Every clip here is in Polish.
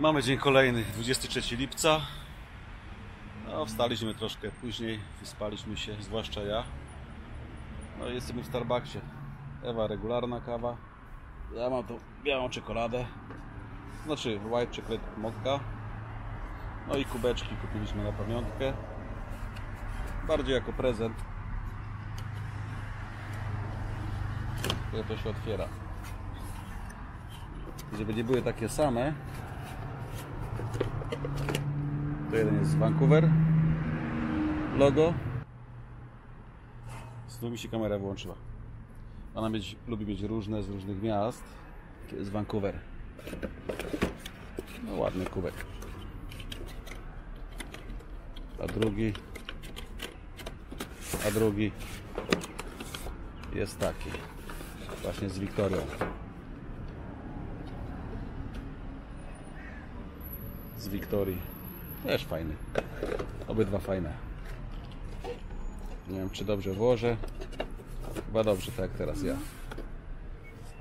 Mamy dzień kolejny, 23 lipca. No, wstaliśmy troszkę później, wyspaliśmy się, zwłaszcza ja. No jesteśmy w Starbucksie. Ewa regularna kawa. Ja mam tą białą czekoladę. Znaczy white chocolate mokka. No i kubeczki kupiliśmy na pamiątkę. Bardziej jako prezent. Które to się otwiera. Żeby nie były takie same, to jeden jest z Vancouver. Logo. Znowu mi się kamera wyłączyła. Ona mieć, lubi mieć różne z różnych miast. To jest Vancouver. No ładny kubek. A drugi. A drugi jest taki. Właśnie z Wiktorią. Z Wiktorii. Też fajny. Obydwa fajne. Nie wiem czy dobrze włożę. Chyba dobrze, tak jak teraz ja.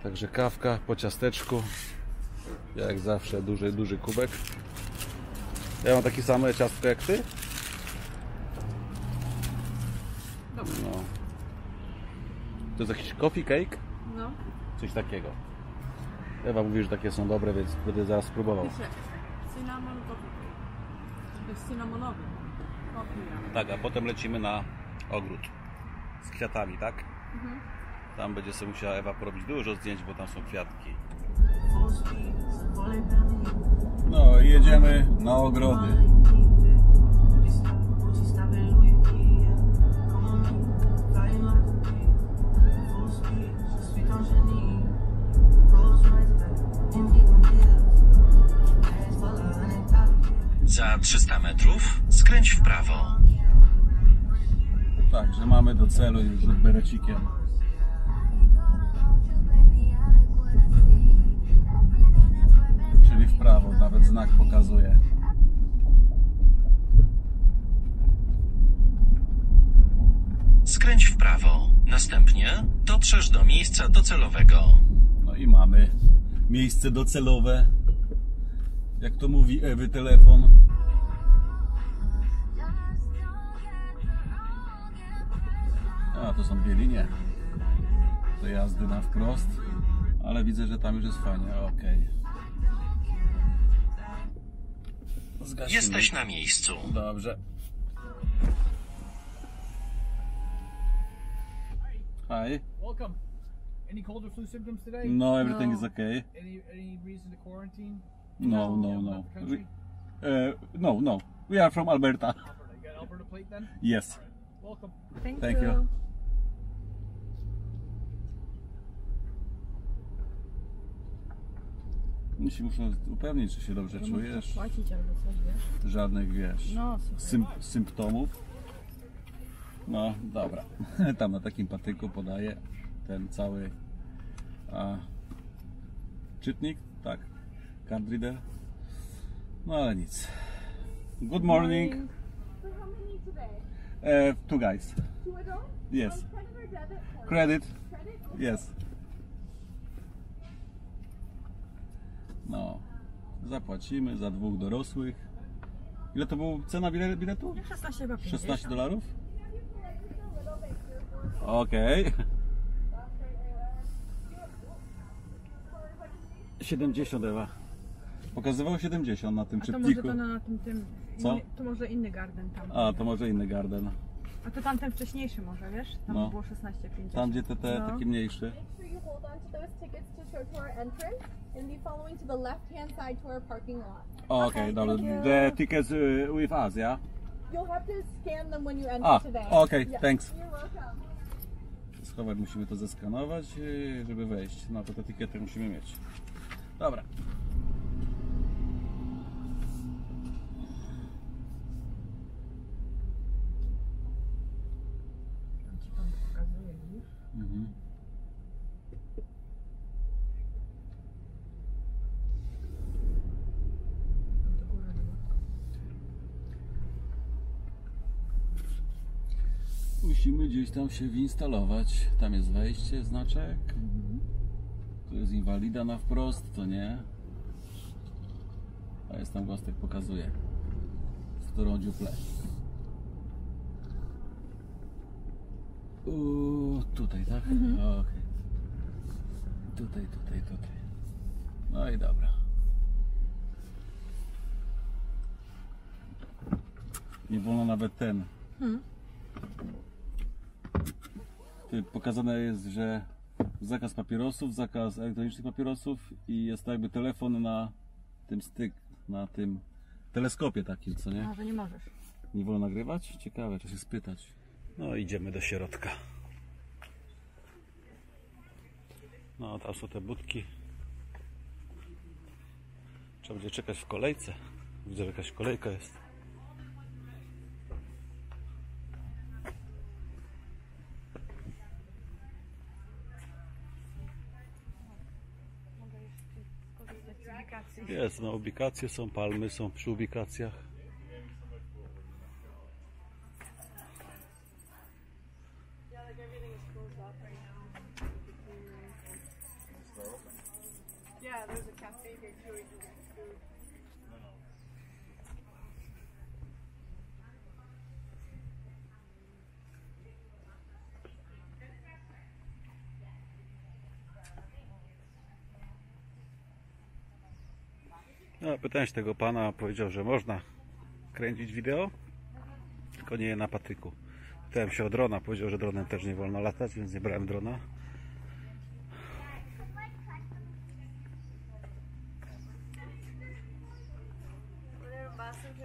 Także kawka po ciasteczku. Jak zawsze duży, duży kubek. Ja mam takie same ciastko jak ty? No. To jest jakiś coffee cake? No, Coś takiego. Ewa mówi, że takie są dobre, więc będę zaraz spróbował. Cynamonowy. Coffee. Tak, a potem lecimy na ogród z kwiatami, tak? Tam będzie sobie musiała Ewa porobić dużo zdjęć, bo tam są kwiatki. No i jedziemy na ogrody. Za 300 metrów skręć w prawo. Także mamy do celu już rzut berecikiem. Czyli w prawo, nawet znak pokazuje. Skręć w prawo. Następnie dotrzesz do miejsca docelowego. No i mamy miejsce docelowe. Jak to mówi Ewy telefon. A, to są Bielinie. Do jazdy na wprost. Ale widzę, że tam już jest fajnie. Okej. Zgasimy. Jesteś na miejscu. Dobrze. Hi. Welcome. Any cold or flu symptoms today? No, everything No. is okay. Any any reason to quarantine? No, no, no. We, uh, no, no. We are from Alberta. Alberta. You got Alberta plate then? Yes. Welcome. Thank, Thank you. you. Się muszą upewnić, czy się dobrze czujesz. Płacić albo coś, wiesz? Żadnych, wiesz, No, super. sym, symptomów. No, dobra. Tam na takim patyku podaje ten cały a, czytnik, card reader. No ale nic. Good morning. So how many today? Uh, two guys. Two adults? Yes. Um, credit or debit? Or Credit. Credit? Yes. No. Zapłacimy za dwóch dorosłych. Ile to była cena bile- biletu? 16 chyba 50. 16 dolarów? Okej. 70 Ewa. Pokazywało 70 na tym A to może to na tym, tym... Co? Inny, to może inny garden tam. A, to może inny garden. A to tamten wcześniejszy może, wiesz? Tam No. było 16,50. Tam gdzie te, te No. taki mniejszy. Make sure you hold on to those tickets to show to our entrance and be following to the left hand side to our parking lot. Okej, dobra. thank you. The tickets uh, with us, yeah? You'll have to scan them when you enter Ah, today. okay, Yes. thanks. You're welcome. Schować musimy to zeskanować, yy, żeby wejść. No to te etykiety musimy mieć. Dobra. Mhm. Musimy gdzieś tam się winstalować. Tam jest wejście, znaczek. Tu jest inwalida na wprost, to nie. A jest tam gostek pokazuje. W którą dziuplę. Tutaj, tak? Okej. Tutaj, tutaj, tutaj. No i dobra. Nie wolno nawet ten. Tu Pokazane jest, że zakaz papierosów, zakaz elektronicznych papierosów i jest tak jakby telefon na tym styk, na tym teleskopie takim, co nie? A, że nie możesz. Nie wolno nagrywać? Ciekawe, trzeba się spytać. No idziemy do środka. No tam są te budki. Trzeba będzie czekać w kolejce. Widzę, że jakaś kolejka jest. Jest, no ubikacje są, palmy są przy ubikacjach. Yeah, there's a cafe here too. You can get food. No, pytałem się tego pana, powiedział, że można kręcić wideo, tylko nie na patyku. Pytałem się o drona, powiedział, że dronem też nie wolno latać, więc nie brałem drona.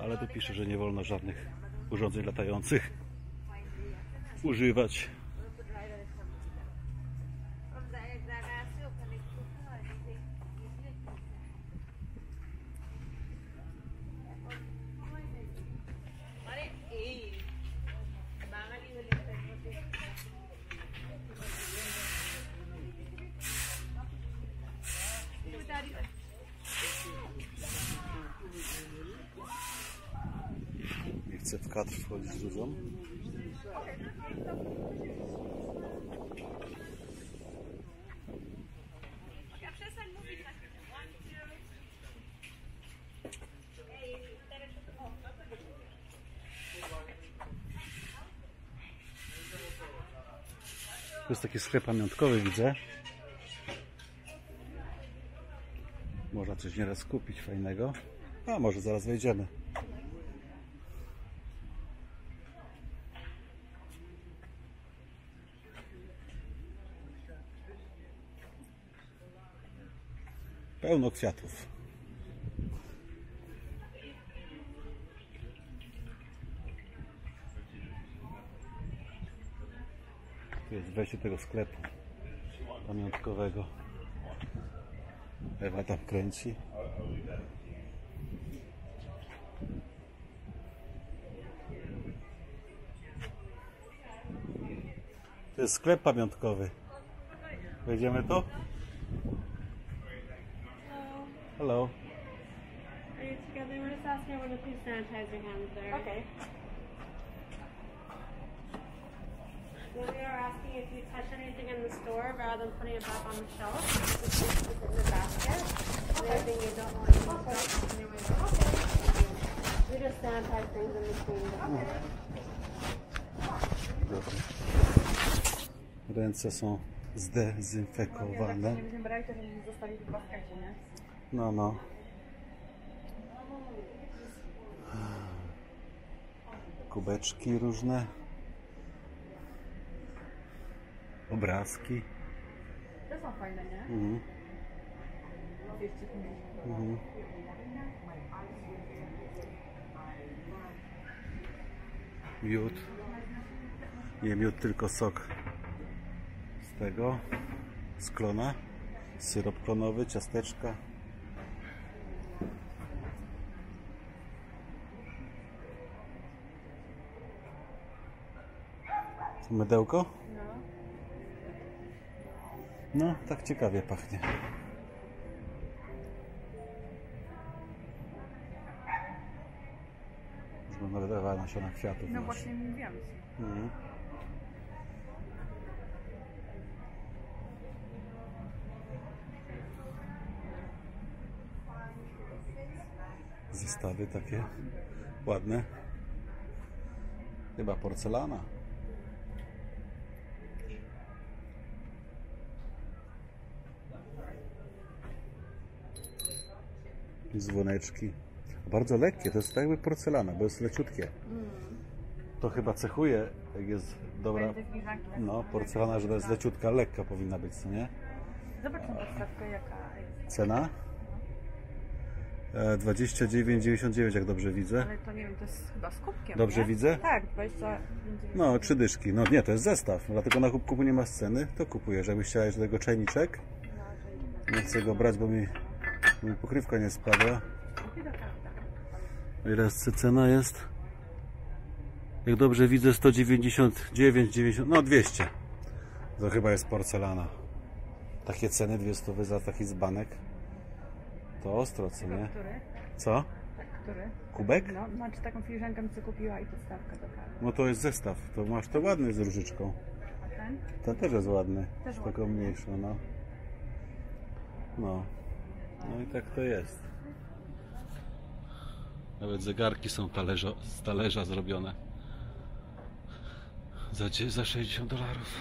Ale tu pisze, że nie wolno żadnych urządzeń latających używać. Nie chcę w kadr wchodzić z dużą. To jest taki sklep pamiątkowy, widzę. Można coś nieraz kupić fajnego. A może zaraz wejdziemy. Pełno kwiatów. Wejście tego sklepu pamiątkowego. Ewa tam kręci. To jest sklep pamiątkowy. Wejdziemy tu? Hello. Are you together? We're just asking everyone to please sanitize your hands there. Okay. Then we are asking if you touch anything in the store rather than putting it back on the shelf, just put it in the basket. Anything you don't want to use up anyway. We just sanitize things in between. Dobra. Ręce są zdezynfekowane. Nie będziemy brali, to zostawili w nie? No, no. Kubeczki różne. Obrazki. To są fajne, nie? Mhm. 250. Mhm. Miód. Nie miód, tylko sok z tego, z klona. Syrop klonowy, ciasteczka. Mydełko? No, tak ciekawie pachnie. Zmarnowane nasiona kwiatów. No właśnie mówiłam. Mhm. Zestawy takie ładne. Chyba porcelana. Dzwoneczki. Bardzo lekkie, to jest tak jakby porcelana, bo jest leciutkie. To chyba cechuje, jak jest dobra. Filiżanki. No, porcelana, że to jest leciutka, lekka powinna być, co nie? Zobacz tą podstawkę jaka jest. Cena? E, 29,99 jak dobrze widzę. Ale to nie wiem, to jest chyba z kubkiem, Dobrze nie? widzę? Tak, 20... No, trzy dyszki. No nie, to jest zestaw. Dlatego na kubku nie ma sceny, to kupujesz. Jakbyś chciała jeszcze tego czajniczek. Nie chcę go brać, bo mi, bo mi pokrywka nie spada. Ile jest cena jest? Jak dobrze widzę 199, 90, no 200. To chyba jest porcelana. Takie ceny 200 za taki dzbanek. To ostro, co nie? Który? Co? Tak, który? Kubek? No, znaczy taką filiżankę sobie kupiła i podstawkę do kawy. No to jest zestaw. To masz to ładny z różyczką. A ten? Ten też jest ładny. Też taką mniejszą, no. No. No i tak to jest. Nawet zegarki są talerza, z talerza zrobione. Za, za 60 dolarów.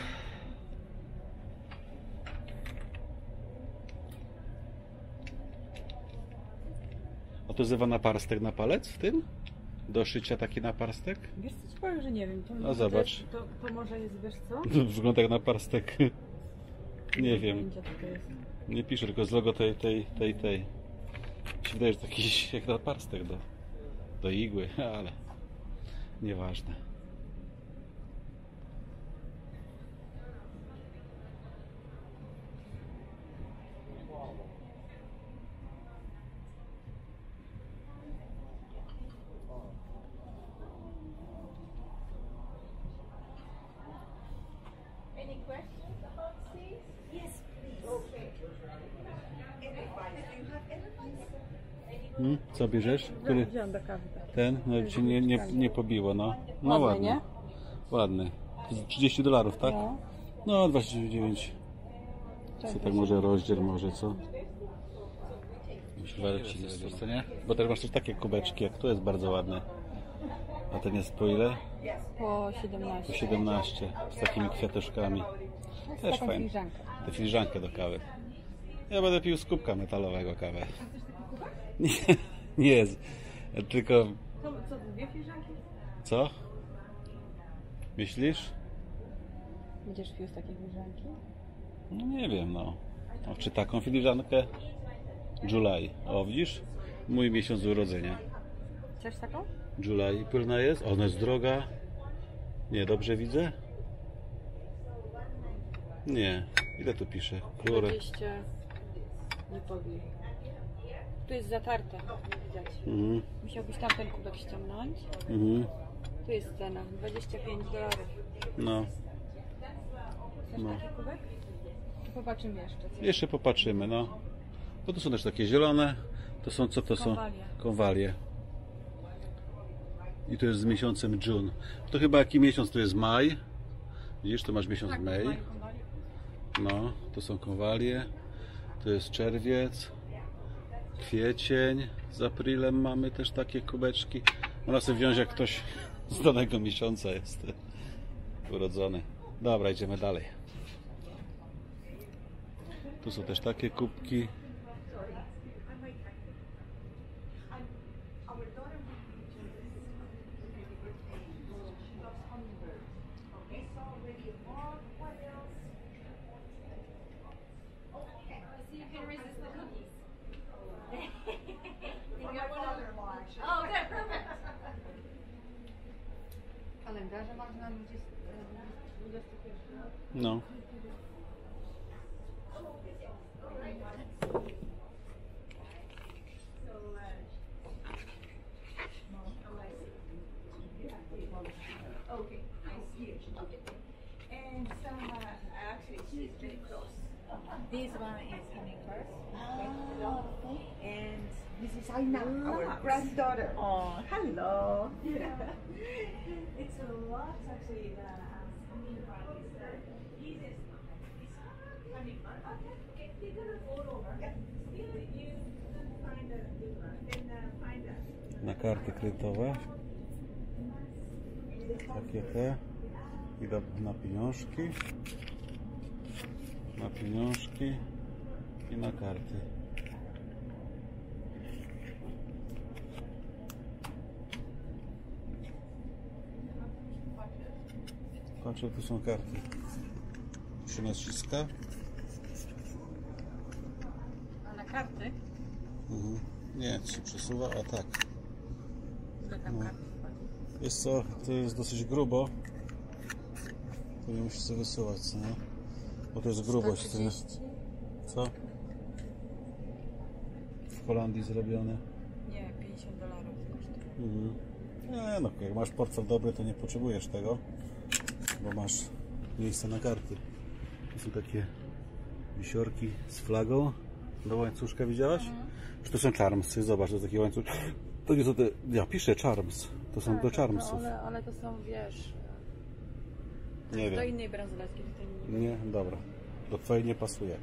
A to zewa naparstek na palec w tym? Do szycia taki naparstek? Wiesz co, ci powiem, że nie wiem. To, No zobacz. To, to może jest, wiesz co? Wygląda jak naparstek. Nie wiem. To jest. Nie piszę, tylko z logo tej, tej, tej, tej. Mi się wydaje, że to jakiś jak naparstek do, do igły, ale nieważne. Any questions about these? Yes, please. Okay. Hmm? Co bierzesz? Który? Wziąłem do kawy. tak. Ten? No ci nie, nie, nie pobiło, no. No Ładny, ładny. nie? Ładny. To jest 30 dolarów, tak? No. No, 29. Co tak może rozdziel może, co? Myślę, że ci jest, co nie? Bo też masz też takie kubeczki, jak to jest bardzo ładne. A ten jest po ile? Po 17. Po 17 z takimi kwiatuszkami. Też taką fajnie. filiżankę. Tę filiżankę do kawy. Ja będę pił z kubka metalowego kawę. Nie, nie. Tylko Co, co, dwie filiżanki? co? Myślisz? Będziesz pił z takiej filiżanki? No nie wiem, no. czy taką filiżankę? July. O, widzisz? Mój miesiąc urodzenia. Chcesz taką? July. Płynna jest? Ona jest droga. Nie, dobrze widzę? Nie. Ile tu pisze? Które? 20. Nie powiem. Tu jest zatarte, widać. Mhm. Musiałbyś tamten kubek ściągnąć. Mhm. Tu jest cena, 25 dolarów. No. Chcesz No. taki kubek? To Popatrzymy jeszcze. Co Jeszcze popatrzymy, no. Bo to są też takie zielone. To są, co to są? Konwalie. I to jest z miesiącem June. To chyba jaki miesiąc to jest maj? Widzisz, to masz miesiąc Tak, maj. No, to są konwalie. To jest czerwiec. Kwiecień. Z aprylem mamy też takie kubeczki. Można sobie wziąć jak ktoś z danego miesiąca jest urodzony. Dobra, idziemy dalej. Tu są też takie kubki. No. Okay, I see it. Okay. And some, uh, actually, she's very close. This one is hummingbird. Okay. And this is Aina, our granddaughter. Oh, hello. it's a lot, actually, the na karty kredytowe. Takie te. I do, na pieniążki. Na pieniążki i na karty. Patrzę, tu są karty. Się naciska. Karty? Mhm. Nie, się przesuwa, a tak. Ile tam No. karty wchodzi? Jest co, to jest dosyć grubo. To nie musisz sobie wysuwać, co nie? Bo to jest grubość. To jest, 130? co? W Holandii zrobione. Nie, 50 dolarów kosztuje. Mhm. Nie no, jak masz portfel dobry, to nie potrzebujesz tego, bo masz miejsce na karty. To są takie wisiorki z flagą do łańcuszka, widziałaś? Czy to są charmsy? Zobacz, to jest taki łańcuch. To nie są te, ja piszę charms, to są do No, charmsów. ale, ale to są, wiesz, Nie do wiem. innej bransoletki Nie, dobra. Do twojej nie pasuje.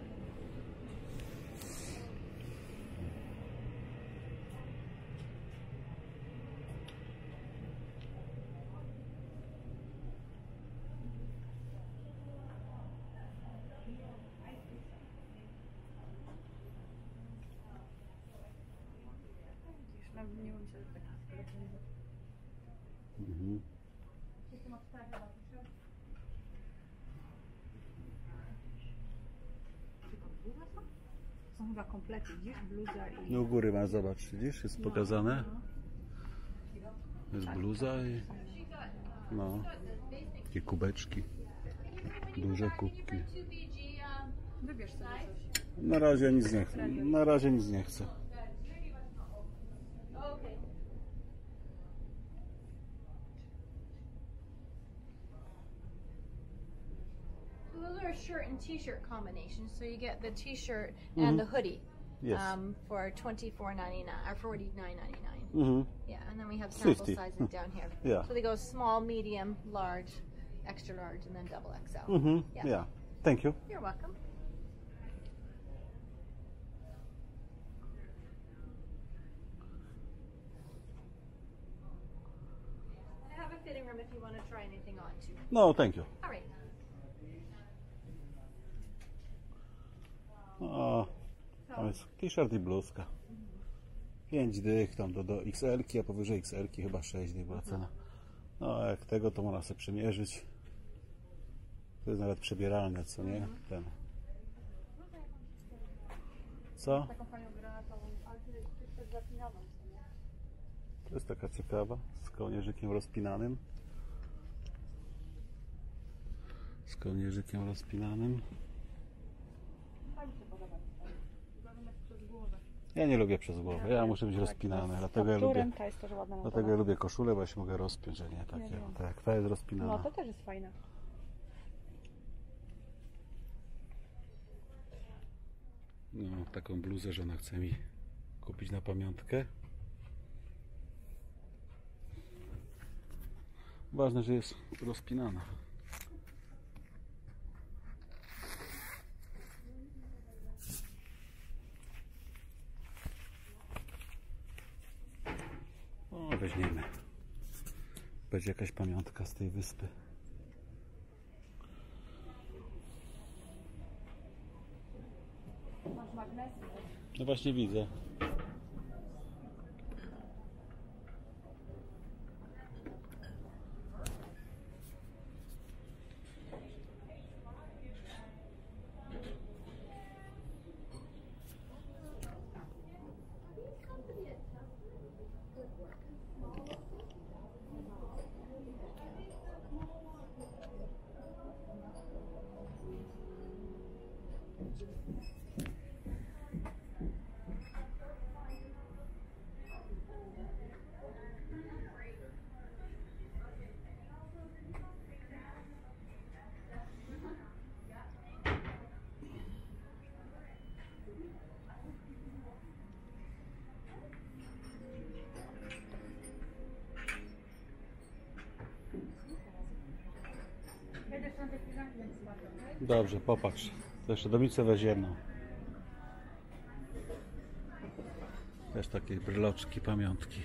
Widzisz, nawet nie mam się tak Mhm. Są chyba komplety, widzisz? Bluza i... No u góry masz, zobacz, widzisz, jest pokazane. Jest bluza i... No. Takie kubeczki. Duże kubki. Wybierz sobie. Na razie nic nie chcę. Na razie nic nie chcę. Those are shirt and t-shirt combinations. So you get the t-shirt and the hoodie Yes. um, for twenty four ninety nine or forty nine ninety nine. Mm-hmm. Yeah, and then we have sample 50. sizes down here. Yeah. So they go small, medium, large, extra large, and then double XL. Mm-hmm. Yeah. Yeah. Thank you. You're welcome. I have a fitting room if you want to try anything on too. No, thank you. All right. O, tam jest t-shirt i bluzka. 5 dych tam do, do XL-ki, a powyżej XL-ki chyba 6 dych była cena. No, a jak tego, to można sobie przymierzyć. To jest nawet przebieralnia, co nie? Ten. Co? Taką fajną granatową, ale to jest, to jest też zapinową, co nie? To jest taka ciekawa, z kołnierzykiem rozpinanym. Z kołnierzykiem rozpinanym. Fajnie się podoba. Zamiast przez głowę. Ja nie lubię przez głowę, ja muszę być rozpinany, dlatego ja lubię, ta jest też ładna na dlatego ja lubię koszulę, bo ja się mogę rozpiąć, a nie takie, tak ta jest rozpinana. No to też jest fajne. No, taką bluzę żona chce mi kupić na pamiątkę. Ważne, że jest rozpinana. O, weźmiemy. Będzie jakaś pamiątka z tej wyspy. Masz magnesy. No właśnie widzę. Dobrze, popatrz. To jeszcze domicę weź jedną. Też takie bryloczki, pamiątki.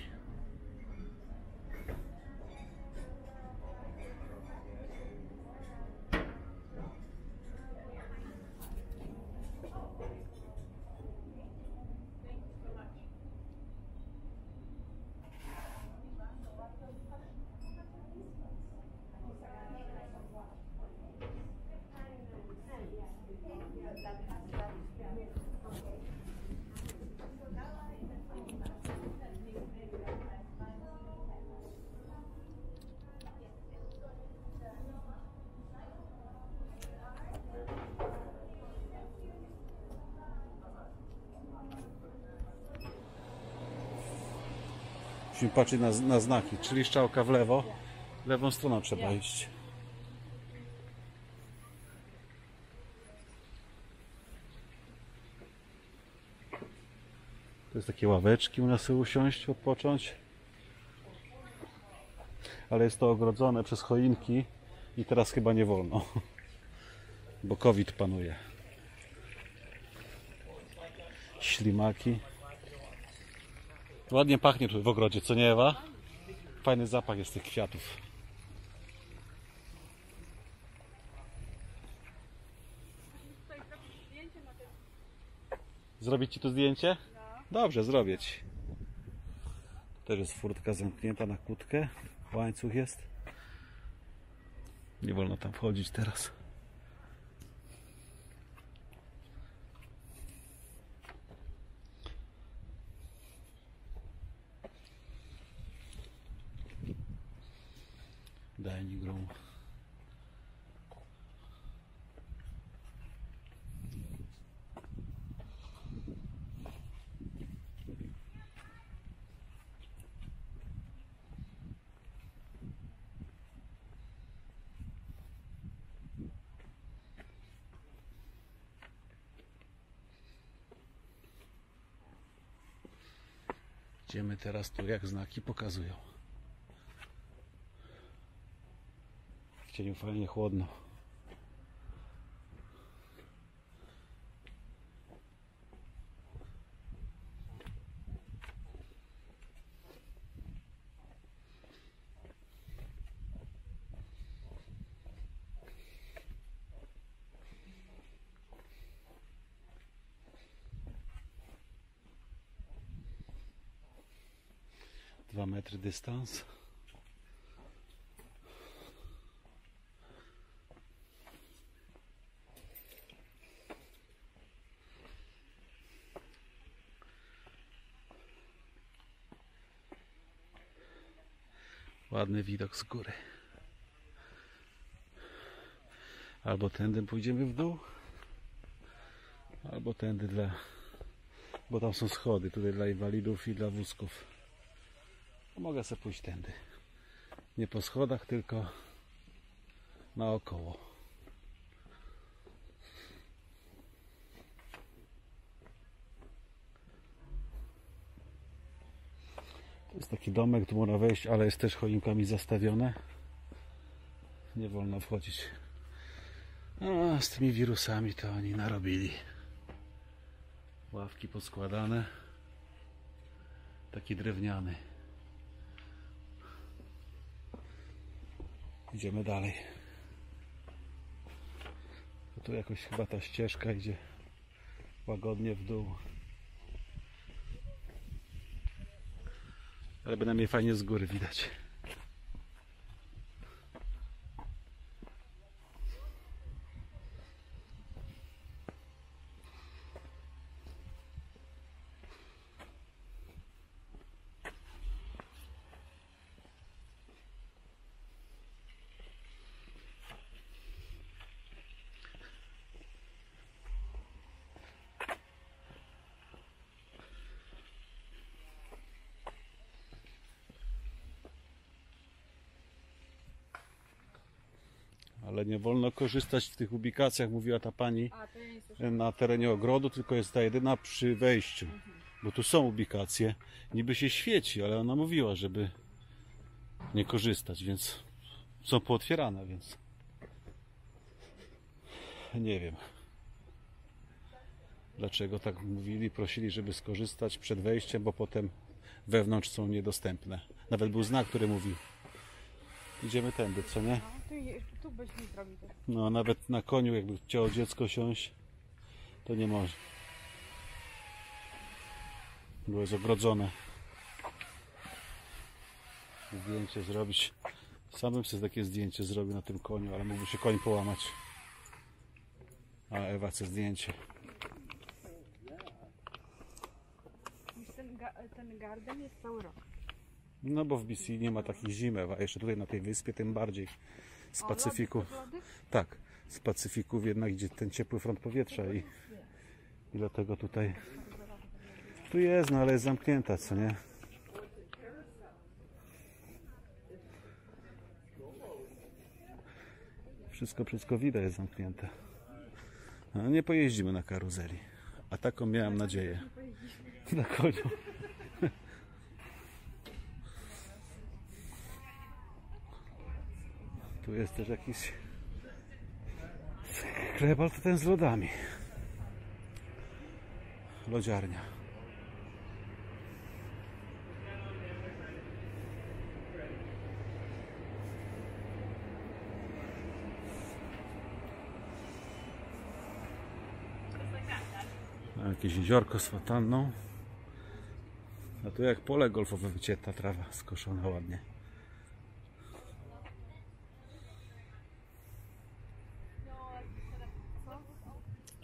Patrzeć na, na znaki, czyli strzałka w lewo, lewą stroną trzeba iść. To jest takie ławeczki u nas sobie usiąść, odpocząć. Ale jest to ogrodzone przez choinki i teraz chyba nie wolno, bo COVID panuje. Ślimaki. Ładnie pachnie tu w ogrodzie, co nie Ewa? Fajny zapach jest tych kwiatów. Zrobić Ci tu zdjęcie? Dobrze, zrobię Ci. Też jest furtka zamknięta na kłódkę. Łańcuch jest. Nie wolno tam wchodzić teraz. Idziemy teraz tu, jak znaki pokazują. W cieniu fajnie chłodno. Dwa metry dystans. Ładny widok z góry. Albo tędy pójdziemy w dół, albo tędy dla. Bo tam są schody tutaj dla inwalidów i dla wózków. Mogę sobie pójść tędy. Nie po schodach, tylko naokoło. To jest taki domek, tu można wejść, ale jest też choinkami zastawione. Nie wolno wchodzić. A z tymi wirusami to oni narobili. Ławki poskładane. Taki drewniany. Idziemy dalej. Tu jakoś chyba ta ścieżka idzie łagodnie w dół. Ale bynajmniej fajnie z góry widać. Ale nie wolno korzystać w tych ubikacjach, mówiła ta pani, już... na terenie ogrodu, tylko jest ta jedyna przy wejściu. Bo tu są ubikacje. Niby się świeci, ale ona mówiła, żeby nie korzystać, więc są pootwierane, więc nie wiem. Dlaczego tak mówili, prosili, żeby skorzystać przed wejściem, bo potem wewnątrz są niedostępne. Nawet był znak, który mówi idziemy tędy, co nie? No, tu, byś mi zrobił. No, nawet na koniu, jakby chciało dziecko siąść, to nie może. Było jest ogrodzone. Zdjęcie zrobić. Sam bym sobie takie zdjęcie zrobił na tym koniu, ale mógłby się koń połamać. A Ewa chce zdjęcie. Ten, ga, ten garden jest cały rok. No bo w BC nie ma takich zimy, a jeszcze tutaj na tej wyspie tym bardziej z Pacyfiku. Tak, z Pacyfiku jednak idzie ten ciepły front powietrza i, i dlatego tutaj tu jest, no ale jest zamknięta, co nie? Wszystko, wszystko widać jest zamknięte. No, nie pojeździmy na karuzeli. A taką miałem nadzieję. Na koniu. Tu jest też jakiś Krebal to ten z lodami. Lodziarnia. Jakieś jeziorko z fontanną. A tu jak pole golfowe wycięta trawa skoszona ładnie.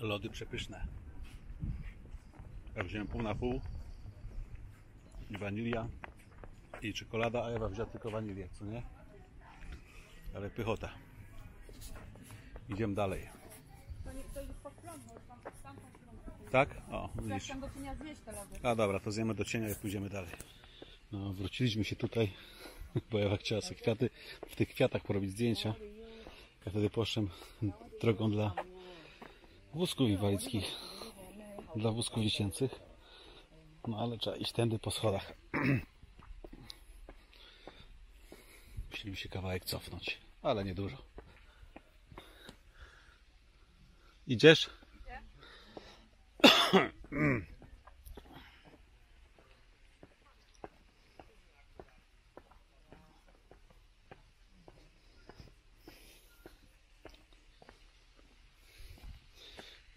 Lody przepyszne. Ja wziąłem pół na pół. I wanilia i czekolada, a Ewa wzięła tylko wanilię, co nie? Ale pychota. Idziemy dalej. Tak? O, widzisz. Do cienia zjeść te lody. A dobra, to zjemy do cienia i pójdziemy dalej. No, wróciliśmy się tutaj, bo Ewa chciała sobie kwiaty, w tych kwiatach porobić zdjęcia. Ja wtedy poszedłem drogą dla wózków inwalidzkich, dla wózków dziecięcych. No ale trzeba iść tędy po schodach. Musimy się kawałek cofnąć, ale nie dużo. Idziesz?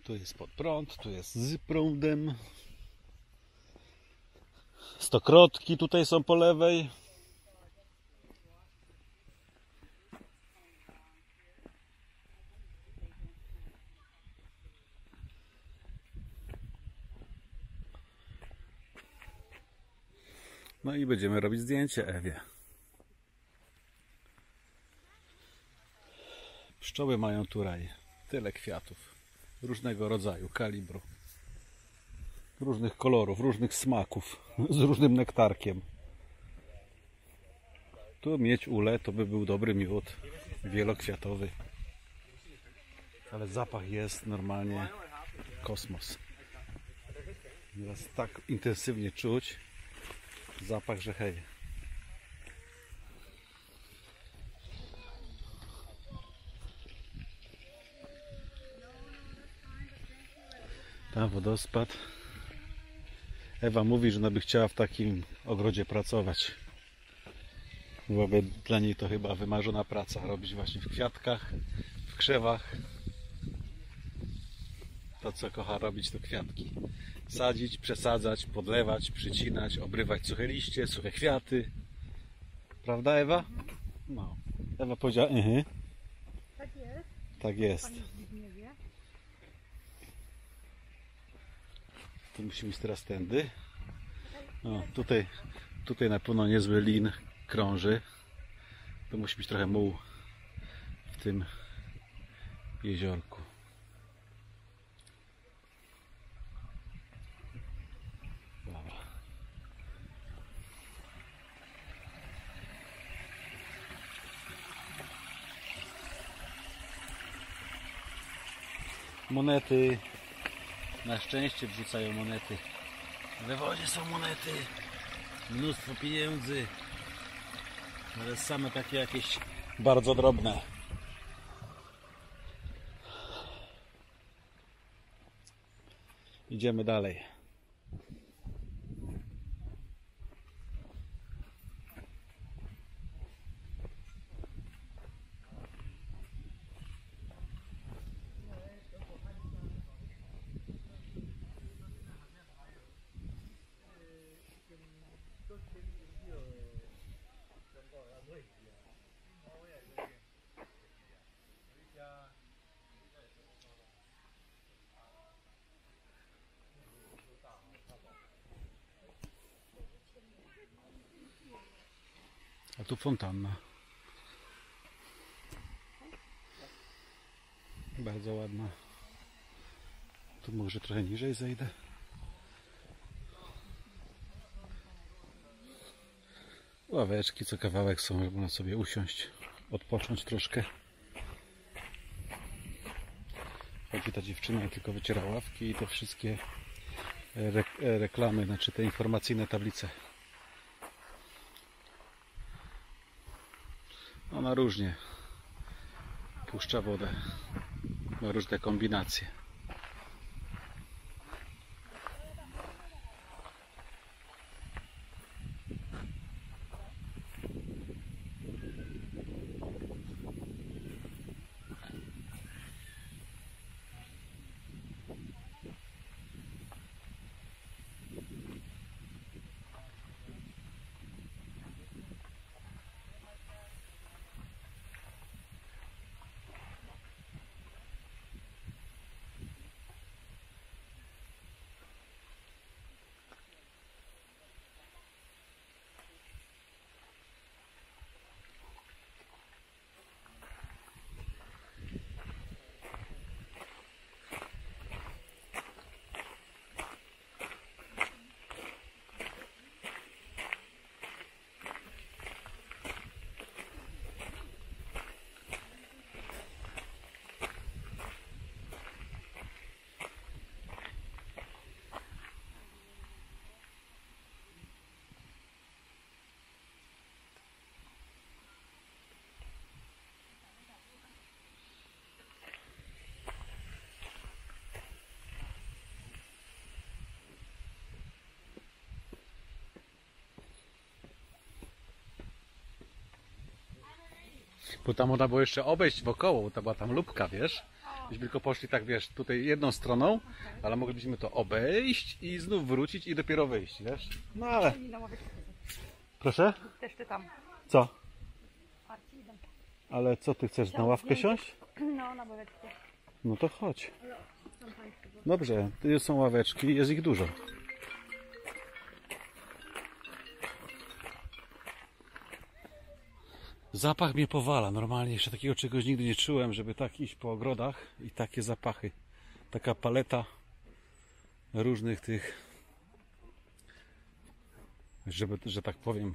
Tu jest pod prąd, tu jest z prądem. Stokrotki tutaj są po lewej. No i będziemy robić zdjęcie Ewie. Pszczoły mają tu raj. Tyle kwiatów. Różnego rodzaju, kalibru. Różnych kolorów, różnych smaków. Z różnym nektarkiem. Tu mieć ule to by był dobry miód. Wielokwiatowy. Ale zapach jest normalnie kosmos. Jest tak intensywnie czuć zapach, że hej. Tam wodospad. Ewa mówi, że ona by chciała w takim ogrodzie pracować. Byłaby dla niej to chyba wymarzona praca. Robić właśnie w kwiatkach, w krzewach. To co kocha robić to kwiatki. Sadzić, przesadzać, podlewać, przycinać, obrywać suche liście, suche kwiaty. Prawda Ewa? No. Ewa powiedziała, mhm. Tak jest. Tak jest. Panie Zbigniewie. Tu musimy iść teraz tędy. Tutaj, tutaj na pewno niezły lin krąży. To musi być trochę muł w tym jeziorku. Monety na szczęście wrzucają monety. We wodzie są monety. Mnóstwo pieniędzy. Ale same takie jakieś bardzo drobne. Idziemy dalej. Fontanna. Bardzo ładna. Tu może trochę niżej zejdę. Ławeczki co kawałek są, można sobie usiąść, odpocząć troszkę. ławki, ta dziewczyna tylko wyciera ławki i te wszystkie re reklamy, znaczy te informacyjne tablice. Ona różnie puszcza wodę. Ma różne kombinacje. Bo tam można było jeszcze obejść wokoło, bo to była tam lubka, wiesz? Byśmy tylko poszli tak, wiesz, tutaj jedną stroną, ale moglibyśmy to obejść i znów wrócić i dopiero wyjść, wiesz? No ale... Proszę? Też ty tam. Co? Ale co ty chcesz, na ławkę siąść? No, na baweczkę. No to chodź. Dobrze, tu są ławeczki, jest ich dużo. Zapach mnie powala. Normalnie jeszcze takiego czegoś nigdy nie czułem, żeby tak iść po ogrodach i takie zapachy. Taka paleta różnych tych, żeby, że tak powiem,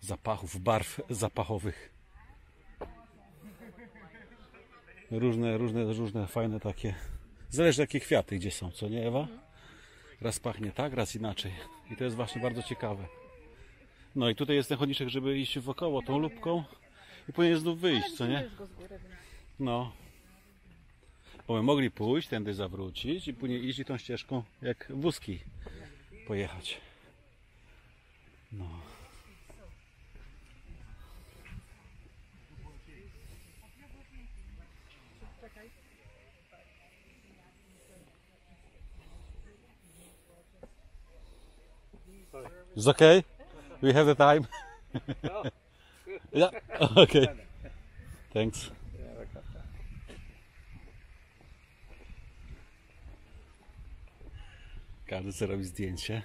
zapachów, barw zapachowych. Różne, różne, różne fajne takie. Zależy jakie kwiaty gdzie są, co nie Ewa? Raz pachnie tak, raz inaczej. I to jest właśnie bardzo ciekawe. No i tutaj jest ten chodniczek, żeby iść wokoło tą lubką i później znów wyjść, co nie? No. Bo my mogli pójść, tędy zawrócić i później iść tą ścieżką jak wózki pojechać. No. It's okay? We have the time? Yeah, okay. Thanks. Każdy sobie robi zdjęcie,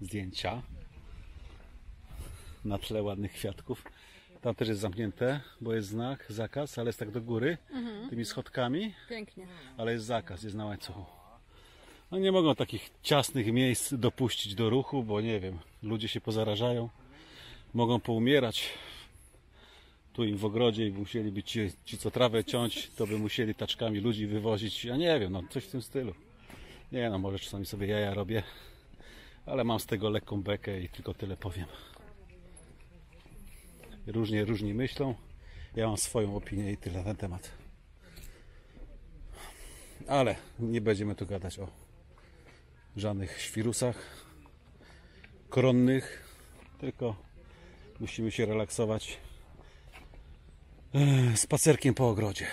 zdjęcia na tle ładnych kwiatków. Tam też jest zamknięte, bo jest znak, zakaz, ale jest tak do góry, tymi schodkami, Pięknie. ale jest zakaz, jest na łańcuchu. No nie mogą takich ciasnych miejsc dopuścić do ruchu, bo nie wiem, ludzie się pozarażają, mogą poumierać. Tu im w ogrodzie i musieliby ci, ci co trawę ciąć, to by musieli taczkami ludzi wywozić. Ja nie wiem, no coś w tym stylu. Nie no, może czasami sobie jaja robię, ale mam z tego lekką bekę i tylko tyle powiem. Różnie, różni myślą. Ja mam swoją opinię i tyle na ten temat. Ale nie będziemy tu gadać o żadnych świrusach koronnych, tylko musimy się relaksować spacerkiem po ogrodzie.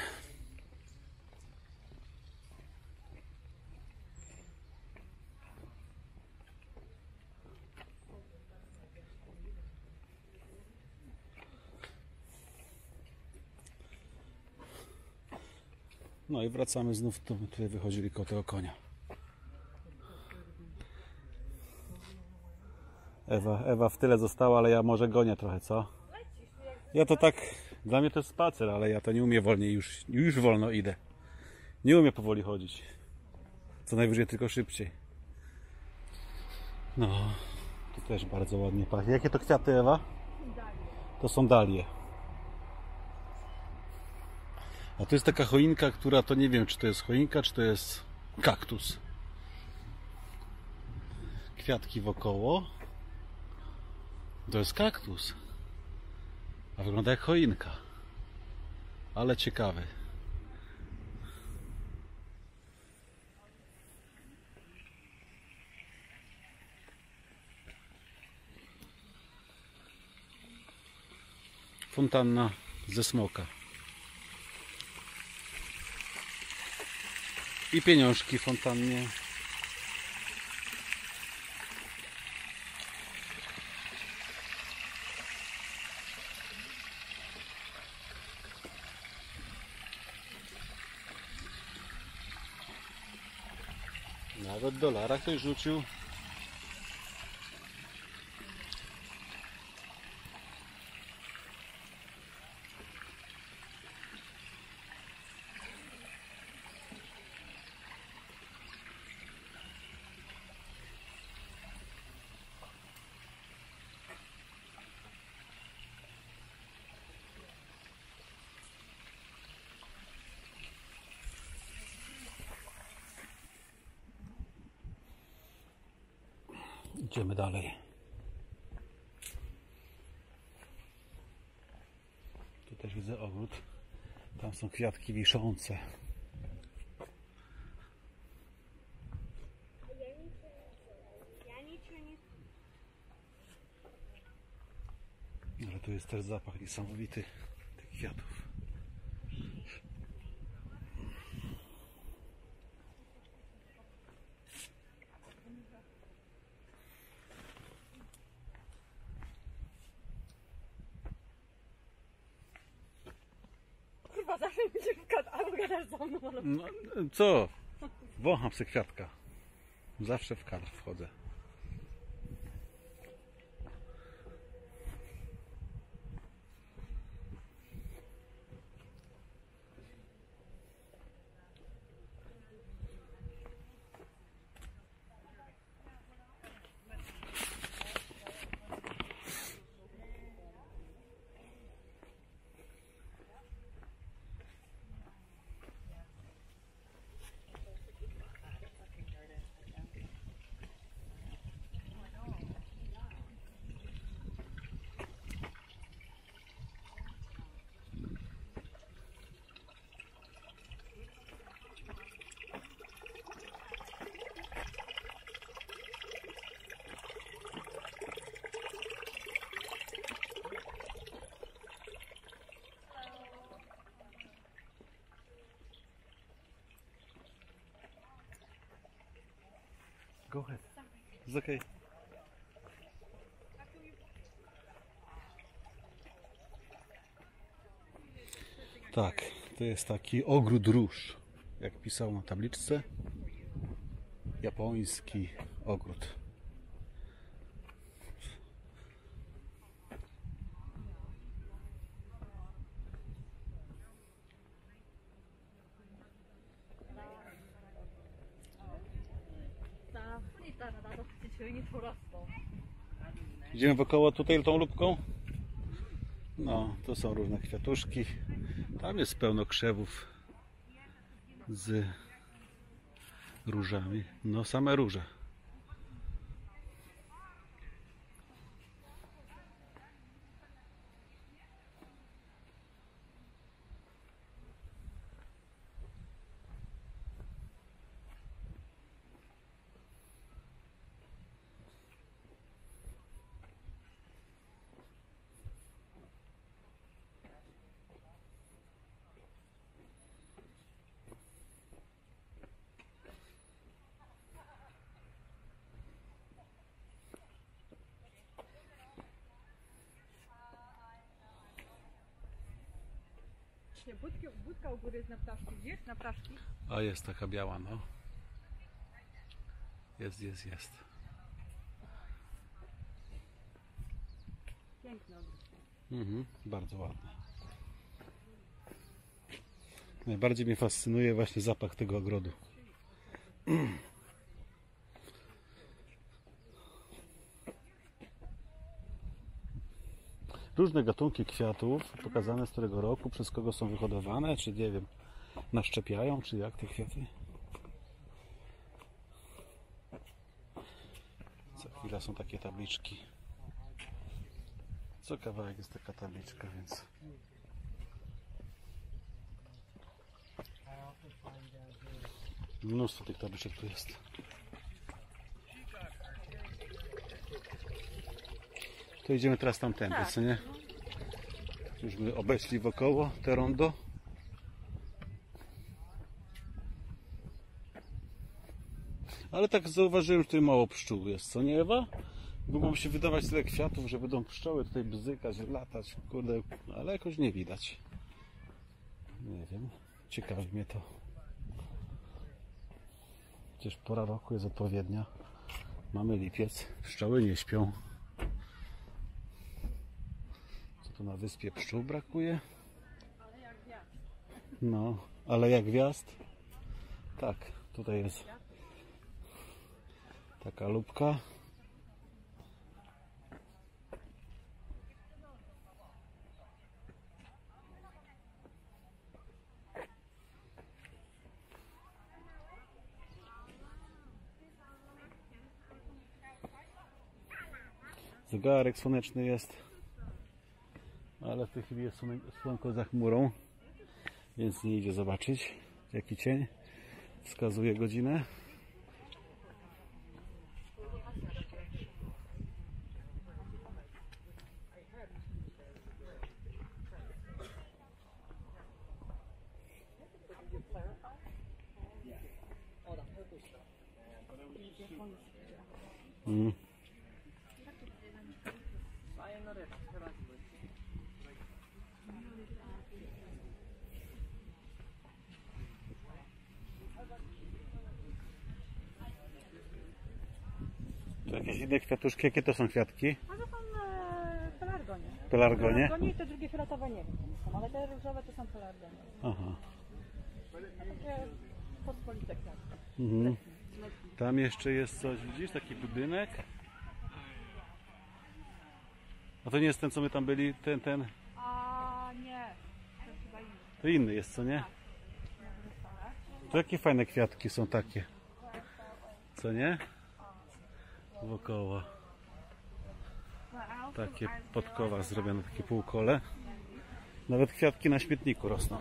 No i wracamy znów, tu, tutaj wychodzili koło tego konia. Ewa, Ewa w tyle została, ale ja może gonię trochę, co? Ja to tak, dla mnie to jest spacer, ale ja to nie umiem wolniej, już, już wolno idę. Nie umiem powoli chodzić. Co najwyżej tylko szybciej. No, tu też bardzo ładnie pachnie. Jakie to kwiaty, Ewa? To są dalie. A to jest taka choinka, która to nie wiem, czy to jest choinka, czy to jest kaktus. Kwiatki wokoło. To jest kaktus. A wygląda jak choinka. Ale ciekawy. Fontanna ze smoka. I pieniążki fontannie. Nawet dolara ktoś rzucił. Idziemy dalej. Tu też widzę ogród. Tam są kwiatki wiszące. Ale tu jest też zapach niesamowity tych kwiatów. Kurwa, zawsze mi się wkład, albo gadasz za mną, albo... No, co? Wącham sobie kwiatka. Zawsze w kadr wchodzę. It's okay. Tak, to jest taki ogród róż. Jak pisał na tabliczce. Japoński ogród. Idziemy wokoło tutaj tą lubką. No, to są różne kwiatuszki. Tam jest pełno krzewów z różami. No, same róże. Nie, budka, u góry jest na ptaszki. Widzisz? Na ptaszki. A jest taka biała, no. Jest, jest, jest. Ogród. Mhm, bardzo ładne. Najbardziej mnie fascynuje właśnie zapach tego ogrodu. różne gatunki kwiatów, pokazane z którego roku, przez kogo są wyhodowane, czy nie wiem, naszczepiają, czy jak te kwiaty. Co chwila są takie tabliczki. Co kawałek jest taka tabliczka, więc mnóstwo tych tabliczek tu jest. To idziemy teraz tamtędy, co nie? Już my obeszli wokoło te rondo. Ale tak zauważyłem, że tutaj mało pszczół jest, co nie Ewa? Mogłoby się wydawać tyle kwiatów, że będą pszczoły tutaj bzykać, latać, kurde, ale jakoś nie widać. Nie wiem, ciekawi mnie to. Przecież pora roku jest odpowiednia. Mamy lipiec, pszczoły nie śpią. Co tu na wyspie pszczół brakuje? No, ale jak gwiazd? Tak, tutaj jest taka lubka. Zegarek słoneczny jest, ale w tej chwili jest słonko za chmurą, więc nie idzie zobaczyć jaki cień wskazuje godzinę. Mm. To kwiatuszki? Jakie to są kwiatki? A to są e, pelargonie. Pelargonie? Pelargonie i te drugie fioletowe nie wiem, co to są, ale te różowe to są pelargonie. Aha. Takie pospolite kwiatki. Mhm. Tam jeszcze jest coś, widzisz, taki budynek. A to nie jest ten, co my tam byli, ten, ten, A nie, to chyba inny. to inny jest, co nie? To jakie fajne kwiatki są takie. Co nie? Wokoło. Takie podkowa zrobione, takie półkole. Nawet kwiatki na śmietniku rosną.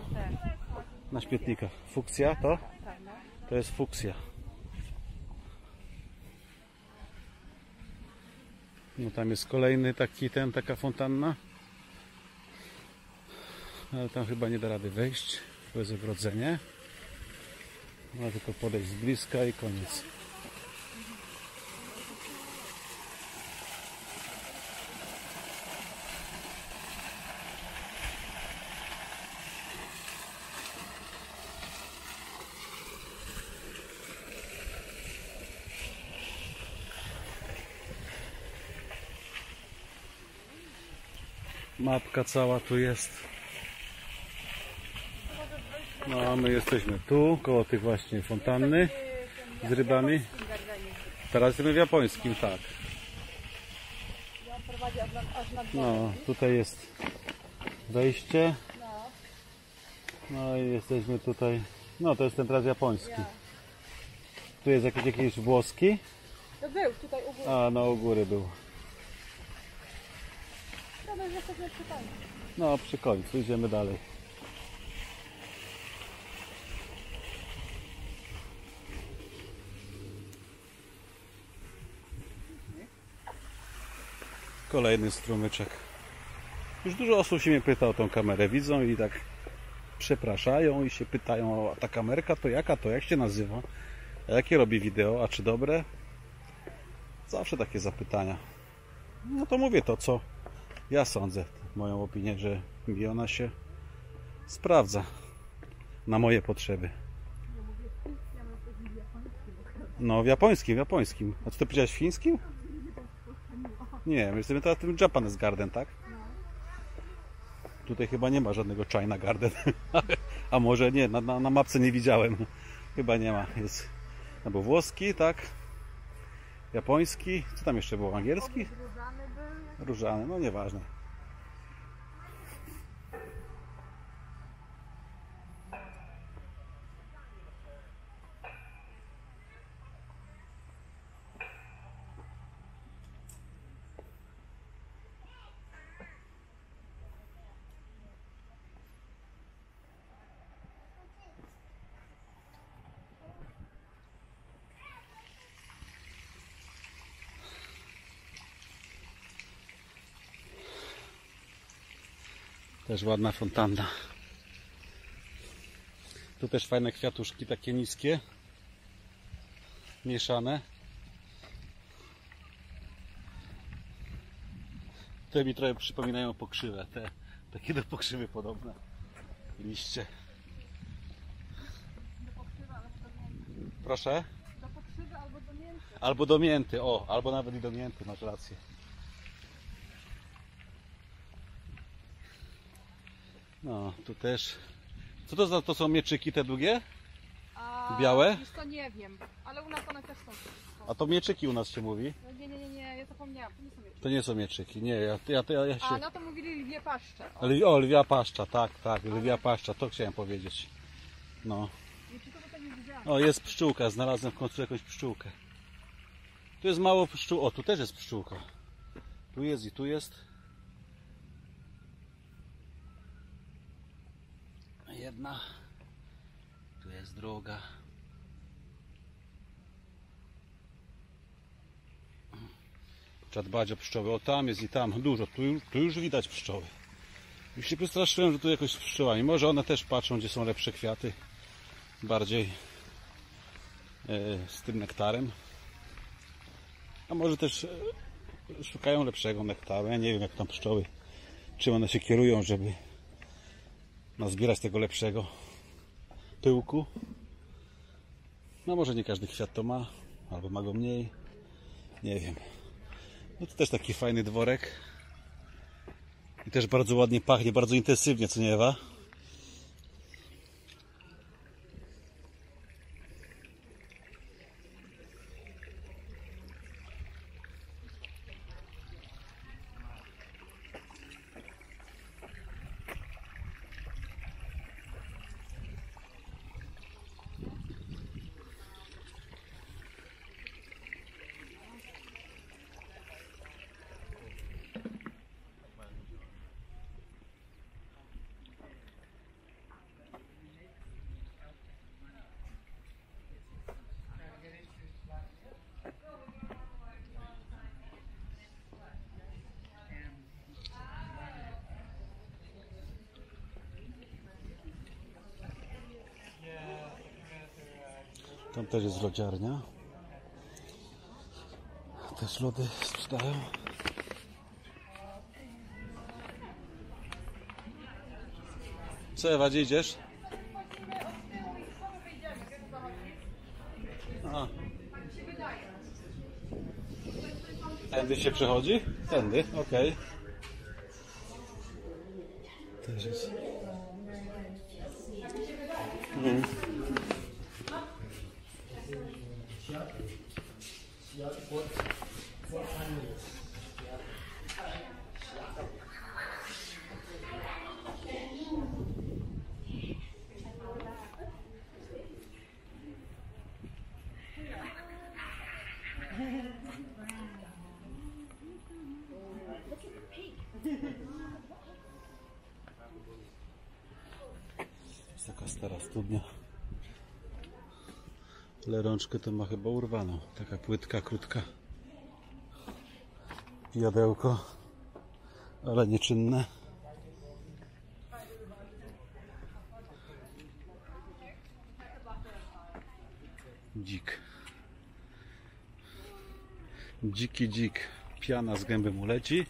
Na śmietnikach. Fuksja to? To jest fuksja. No tam jest kolejny taki ten, taka fontanna. Ale tam chyba nie da rady wejść. To jest ogrodzenie. Ma tylko podejść z bliska i koniec. Mapka cała tu jest. No a my jesteśmy tu, koło tych właśnie fontanny z rybami. Teraz jesteśmy w japońskim, tak. No, tutaj jest wejście. No i jesteśmy tutaj. No to jest ten teraz japoński. Tu jest jakiś, jakiś włoski. To był tutaj u góry. A, no u góry był. My jesteśmy przy końcu. No, przy końcu, idziemy dalej. Kolejny strumyczek. Już dużo osób się mnie pyta o tą kamerę. Widzą i tak przepraszają i się pytają, a ta kamerka to jaka to, jak się nazywa? A jakie robi wideo, a czy dobre? Zawsze takie zapytania. No to mówię to, co ja sądzę, moją opinię, że mi ona się sprawdza na moje potrzeby. No, w japońskim, w japońskim. A co ty powiedziałeś w chińskim? Nie, my jesteśmy teraz w tym Japanese Garden, tak? Tutaj chyba nie ma żadnego China Garden. A może nie, na, na, na mapce nie widziałem. Chyba nie ma. Jest albo włoski, tak? Japoński. Co tam jeszcze było? Angielski? Różany, no nieważne. Też ładna fontanna. Tu też fajne kwiatuszki, takie niskie. Mieszane. Te mi trochę przypominają pokrzywę. Te takie do pokrzywy podobne. Liście. Proszę? Do pokrzywy albo do mięsa. Albo do mięty, o, albo nawet i do mięty, masz rację. No, tu też. Co to za to są mieczyki te długie? A, Białe? Wiesz to nie wiem, ale u nas one też są. A to mieczyki u nas się mówi. No nie, nie, nie, nie, ja zapomniałam, to nie są wieczór. To nie są mieczyki, nie, ja, ja, ja, ja A, się... no to mówili lwie paszcze. O, Lwi- O, lwia paszcza, tak, tak, lwia paszcza, to chciałem powiedzieć. No. wieczór to nie widziałam. O, jest pszczółka, znalazłem w końcu jakąś pszczółkę. Tu jest mało pszczół, o, tu też jest pszczółka. Tu jest i tu jest. Jedna. Tu jest druga. Trzeba dbać o pszczoły. O, tam jest i tam. Dużo. Tu, tu już widać pszczoły. Już się przestraszyłem, że tu jakoś z pszczołami. Może one też patrzą, gdzie są lepsze kwiaty. Bardziej e, z tym nektarem. A może też e, szukają lepszego nektaru. Ja nie wiem, jak tam pszczoły, czym one się kierują, żeby nazbierać tego lepszego pyłku. No może nie każdy kwiat to ma, albo ma go mniej. Nie wiem. No to też taki fajny dworek. I też bardzo ładnie pachnie, bardzo intensywnie, co nie Ewa? Też jest lodziarnia. Też lody sprzedają. Co Ewa, gdzie idziesz? A. Tędy się przechodzi? Tędy, okej. Też jest. Jest taka stara studnia. Rączkę to ma chyba urwaną. Taka płytka, krótka. Jadełko. Ale nieczynne. Dzik. Dziki dzik. Piana z gęby mu leci.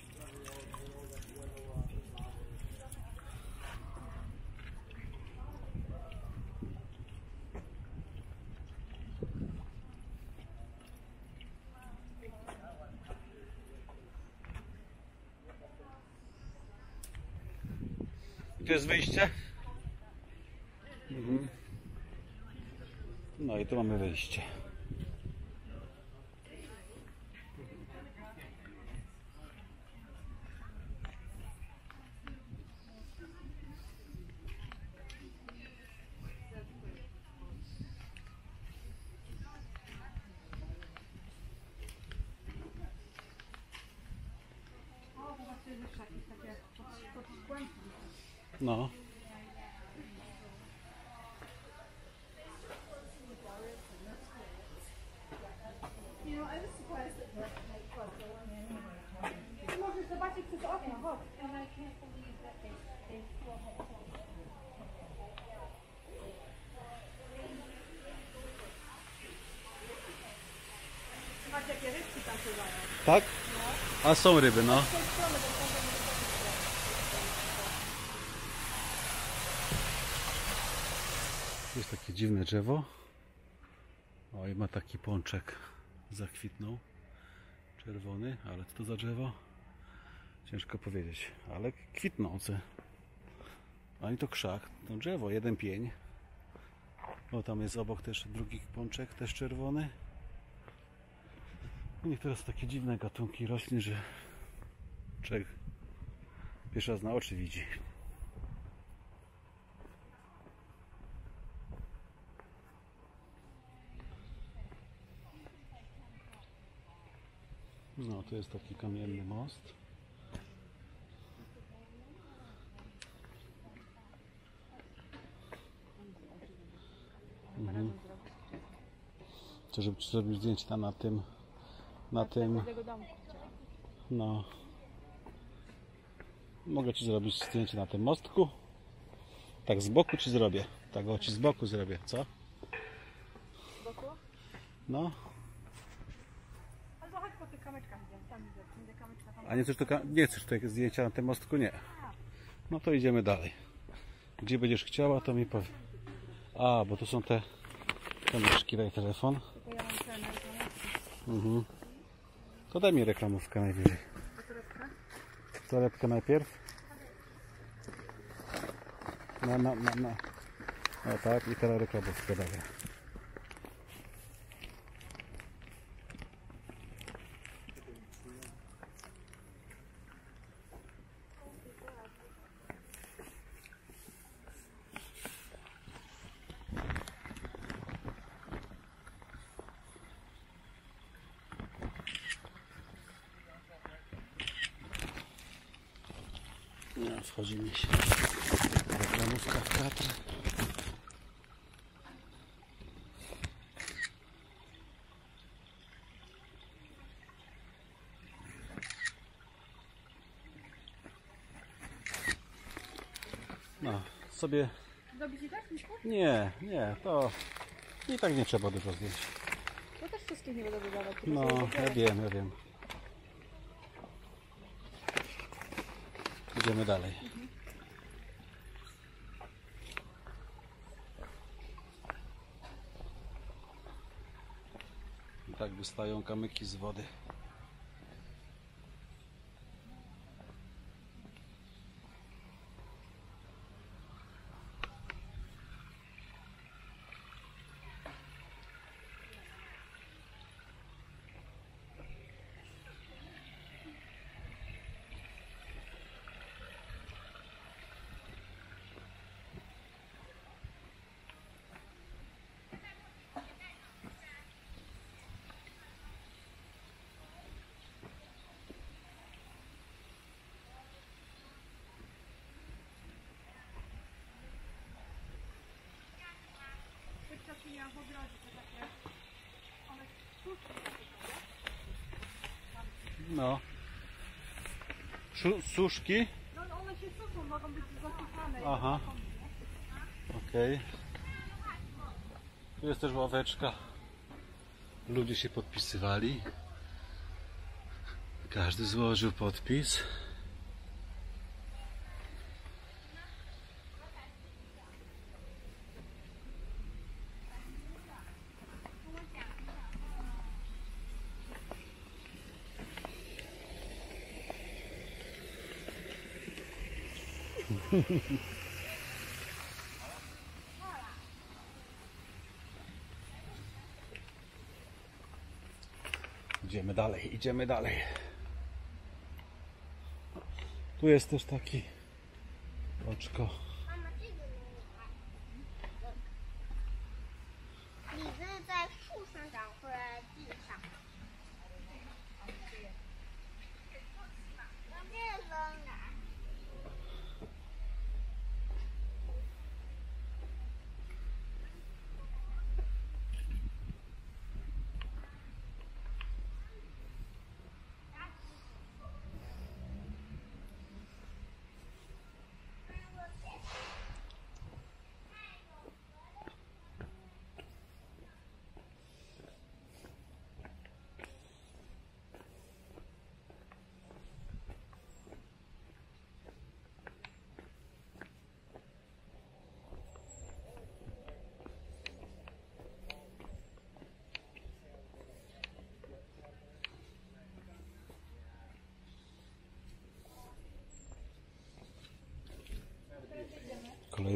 Tu jest wyjście. Mhm. No i tu mamy wyjście. No. You know, I was surprised that the night club were in. Możesz zobaczyć przez okno, chodź. And I can't believe that they, they Tak? A są ryby, no. Jest takie dziwne drzewo. O, i ma taki pączek. Zakwitnął. Czerwony, ale co to za drzewo? Ciężko powiedzieć, ale kwitnące. Ani to krzak, to drzewo, jeden pień. O, tam jest obok też drugi pączek, też czerwony. Niektóre są takie dziwne gatunki roślin, że człowiek pierwszy raz na oczy widzi. No, to jest taki kamienny most. Mhm. To, żeby zrobić zdjęcie tam na tym, na tym, no. Mogę ci zrobić zdjęcie na tym mostku. Tak z boku ci zrobię. Tak o ci z boku zrobię, co? No. Albo chodź po tych kamyczkach, tam kamyczka tam. A nie chcesz, tylko, nie chcesz tutaj zdjęcia na tym mostku? Nie. No to idziemy dalej. Gdzie będziesz chciała, to mi powie. A, bo to są te kamyczki, daj telefon. To ja mam Mhm. To daj mi reklamówkę najwyżej. Torebkę najpierw. Na, na, na, na. O tak, i teraz reklamówkę daję. No, wchodzimy się. Reklamówka w kadr. No, sobie... Zrobić i tak, Miszku? Nie, nie, to... I tak nie trzeba dużo zdjęć. To też wszystkich nie będę tylko No, ja wiem, ja wiem. Idziemy dalej. I tak wystają kamyki z wody. No. Szu- Suszki? No one się suszą, mogą być zasypane. Aha. Okej. Tu jest też ławeczka. Ludzie się podpisywali. Każdy złożył podpis. Idziemy dalej, idziemy dalej. Tu jest też taki oczko.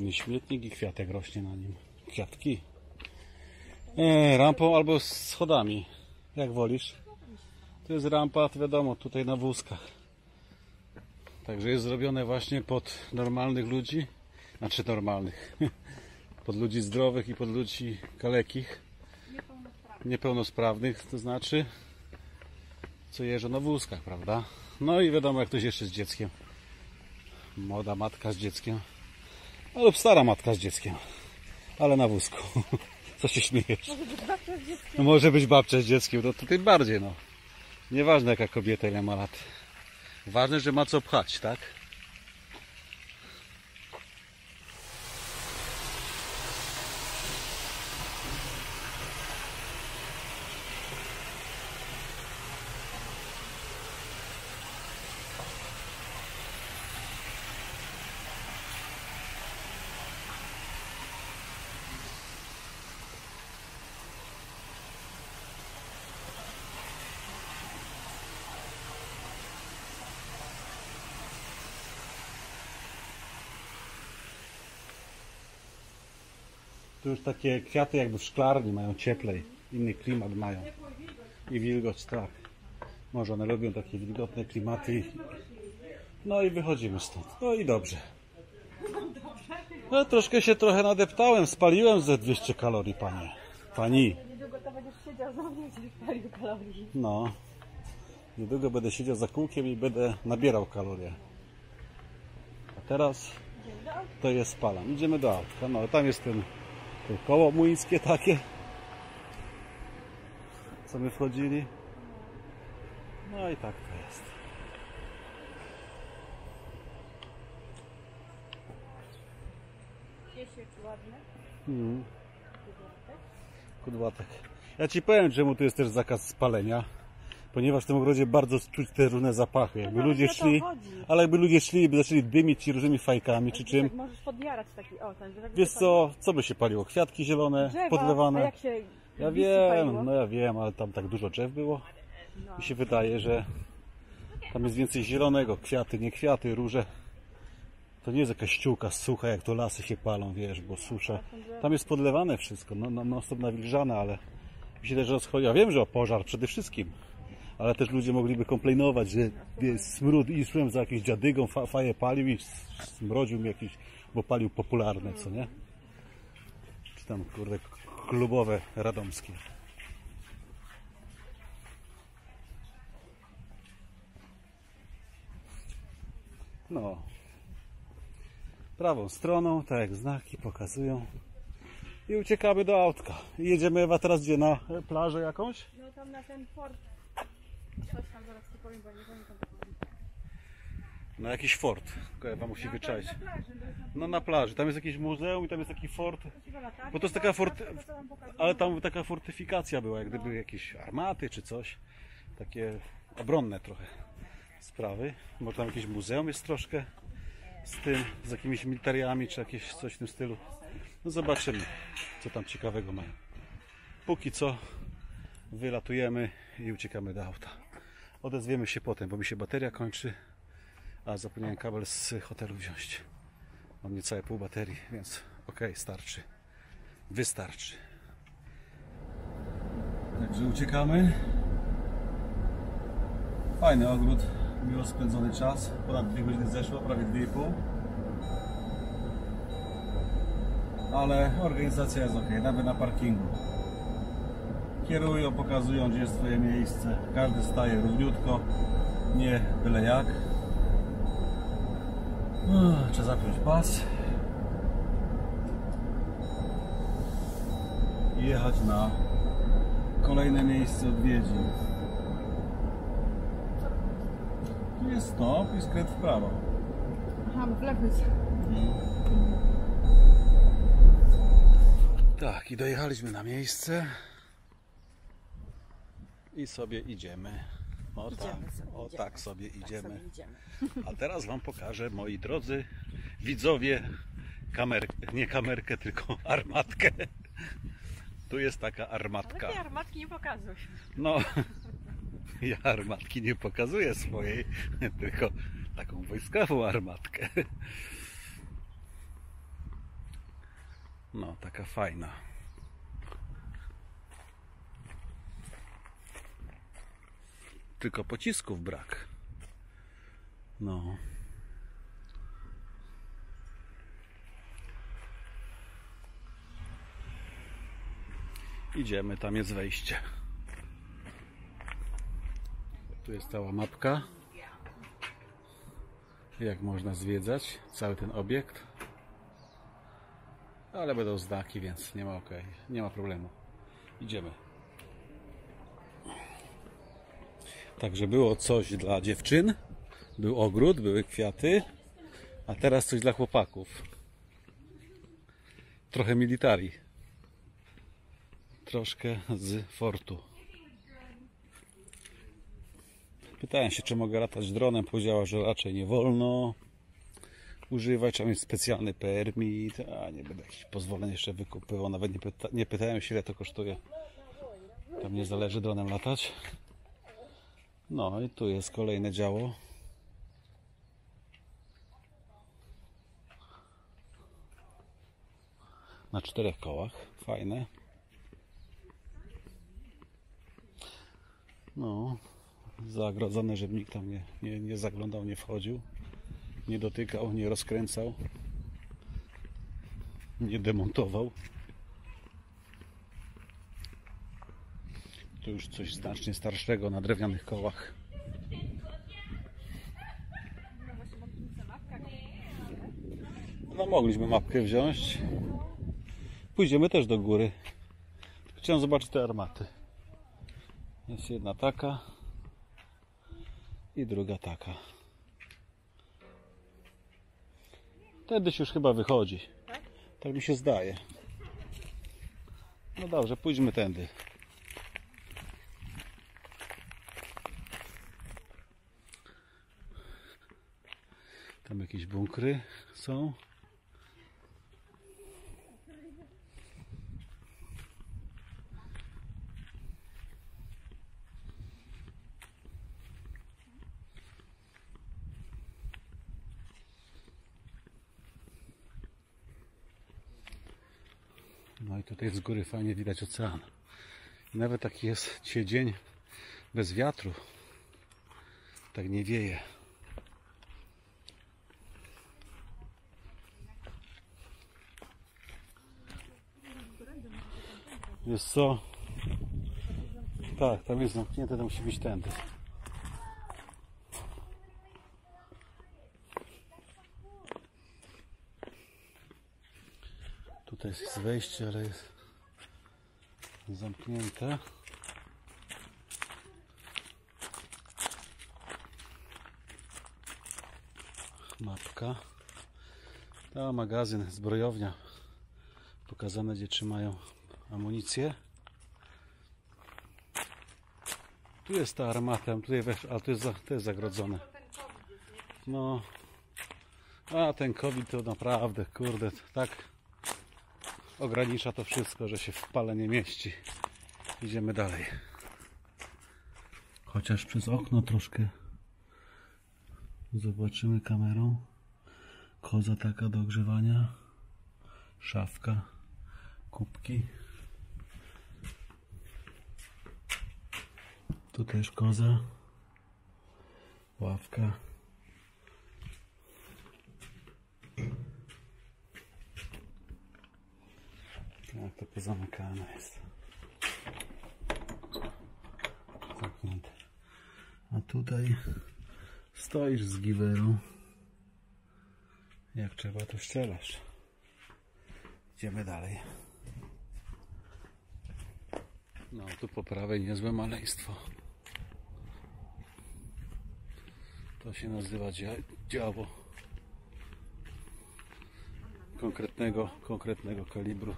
Kolejny śmietnik i kwiatek rośnie na nim. Kwiatki. E, rampą albo schodami. Jak wolisz. To jest rampa, to wiadomo, tutaj na wózkach. Także jest zrobione właśnie pod normalnych ludzi. Znaczy normalnych. Pod ludzi zdrowych i pod ludzi kalekich. Niepełnosprawnych, to znaczy co jeżdżą na wózkach, prawda? No i wiadomo, jak ktoś jeszcze z dzieckiem. Młoda matka z dzieckiem. Lub stara matka z dzieckiem. Ale na wózku. Co się śmiejesz? Może być babcia z dzieckiem. No może być babcia z dzieckiem, no to tym bardziej, no. Nieważne jaka kobieta ile ma lat. Ważne, że ma co pchać, tak? Takie kwiaty jakby w szklarni mają cieplej. Inny klimat mają. I wilgoć, tak. Może one lubią takie wilgotne klimaty. No i wychodzimy stąd. No i dobrze. No troszkę się trochę nadeptałem, spaliłem ze 200 kalorii, panie. Pani. Niedługo to będziesz siedział kalorii. No. Niedługo będę siedział za kółkiem i będę nabierał kalorie. A teraz to je spalam. Idziemy do autka. No, tam jest ten, to koło młyńskie takie. Co my wchodzili. No i tak to jest. Mhm. Kudłatek. Ja ci powiem, czemu tu jest też zakaz spalenia. Ponieważ w tym ogrodzie bardzo czuć te różne zapachy. Jakby nawet ludzie nie o to szli, ale jakby ludzie szli i by zaczęli dymić ci różnymi fajkami czy czym. Tak, możesz podjarać taki, o ten, tak Wiesz co, co by się paliło? Kwiatki zielone, Drzewa, a podlewane. jak się Ja wiem, paliło? no ja wiem, ale tam tak dużo drzew było. Mi się wydaje, że tam jest więcej zielonego. Kwiaty, nie kwiaty, róże. To nie jest jakaś ściółka sucha, jak to lasy się palą, wiesz, bo susza. Tam jest podlewane wszystko, no, no, no stop nawilżane, ale mi się też rozchodzi. Ja wiem, że o pożar przede wszystkim. Ale też ludzie mogliby komplejnować, że wiesz, smród i szłem za jakimś dziadygą, fa, faję palił i smrodził mi jakiś, bo palił popularne, co nie? Czy tam, kurde, klubowe radomskie. No. Prawą stroną, tak jak znaki pokazują. I uciekamy do autka. I jedziemy Ewa teraz gdzie? Na plażę jakąś? No tam na ten port. Coś tam zaraz ci powiem, bo nie pamiętam. Na jakiś fort. Ewa musi wyczaić. No na plaży. Tam jest jakieś muzeum i tam jest taki fort. Bo to jest taka fort... Ale tam taka fortyfikacja była, jak gdyby jakieś armaty czy coś. Takie obronne trochę sprawy. Bo tam jakieś muzeum jest troszkę z tym, z jakimiś militariami czy jakieś coś w tym stylu. No zobaczymy, co tam ciekawego mają. Póki co wylatujemy i uciekamy do auta. Odezwiemy się potem, bo mi się bateria kończy, a zapomniałem kabel z hotelu wziąć. Mam niecałe pół baterii, więc ok, starczy. Wystarczy. Także uciekamy. Fajny ogród, miło spędzony czas. Ponad 2 godziny zeszło, prawie 2,5. Ale organizacja jest ok, nawet na parkingu. Kierują, pokazują gdzie jest Twoje miejsce. Każdy staje równiutko, nie byle jak. Uff, Trzeba zapiąć pas. I jechać na kolejne miejsce odwiedzin. Tu jest stop i skręt w prawo. Aha, w lewo jest. Tak, i dojechaliśmy na miejsce. I sobie idziemy. O, tak, o tak sobie idziemy. A teraz Wam pokażę, moi drodzy widzowie, kamerkę, nie kamerkę, tylko armatkę. Tu jest taka armatka. Ale armatki nie pokazuj. No, ja armatki nie pokazuję swojej, tylko taką wojskową armatkę. No, taka fajna. Tylko pocisków brak. No. Idziemy, tam jest wejście. Tu jest cała mapka. Jak można zwiedzać cały ten obiekt. Ale będą znaki, więc nie ma ok, nie ma problemu. Idziemy. Także było coś dla dziewczyn, był ogród, były kwiaty, a teraz coś dla chłopaków. Trochę militari. Troszkę z fortu. Pytałem się, czy mogę latać dronem. Powiedziała, że raczej nie wolno używać. Trzeba mieć specjalny permit. A nie będę jakichś pozwoleń jeszcze wykupywał. Nawet nie, pyta nie pytałem się, ile to kosztuje. Tam nie zależy dronem latać. No i tu jest kolejne działo. Na czterech kołach. Fajne. No, zagrodzone, żeby nikt tam nie, nie, nie zaglądał, nie wchodził, nie dotykał, nie rozkręcał, nie demontował. Tu już coś znacznie starszego na drewnianych kołach. No mogliśmy mapkę wziąć. Pójdziemy też do góry. Chciałem zobaczyć te armaty. Jest jedna taka i druga taka. Się już chyba wychodzi. Tak mi się zdaje. No dobrze, pójdźmy tędy. Tam jakieś bunkry są. No i tutaj z góry fajnie widać ocean. I nawet taki jest dzisiaj dzień bez wiatru. Tak nie wieje. Jest co? Tak, tam jest zamknięte, to musi być tędy. Tutaj jest wejście, ale jest zamknięte. Mapka. Ta magazyn, zbrojownia. Pokazane, gdzie trzymają amunicję. Tu jest ta armata, tutaj wesz, ale to jest, to jest zagrodzone. No. A ten COVID to naprawdę, kurde, tak ogranicza to wszystko, że się w pale nie mieści. Idziemy dalej. Chociaż przez okno troszkę zobaczymy kamerą. Koza taka do ogrzewania. Szafka. Kubki. Tu też koza. Ławka. Tak, to pozamykane jest. Zamknięte. A tutaj stoisz z giwerą. Jak trzeba, to strzelasz. Idziemy dalej. No, tu po prawej niezłe maleństwo. To się nazywa dzia- działo konkretnego, konkretnego kalibru.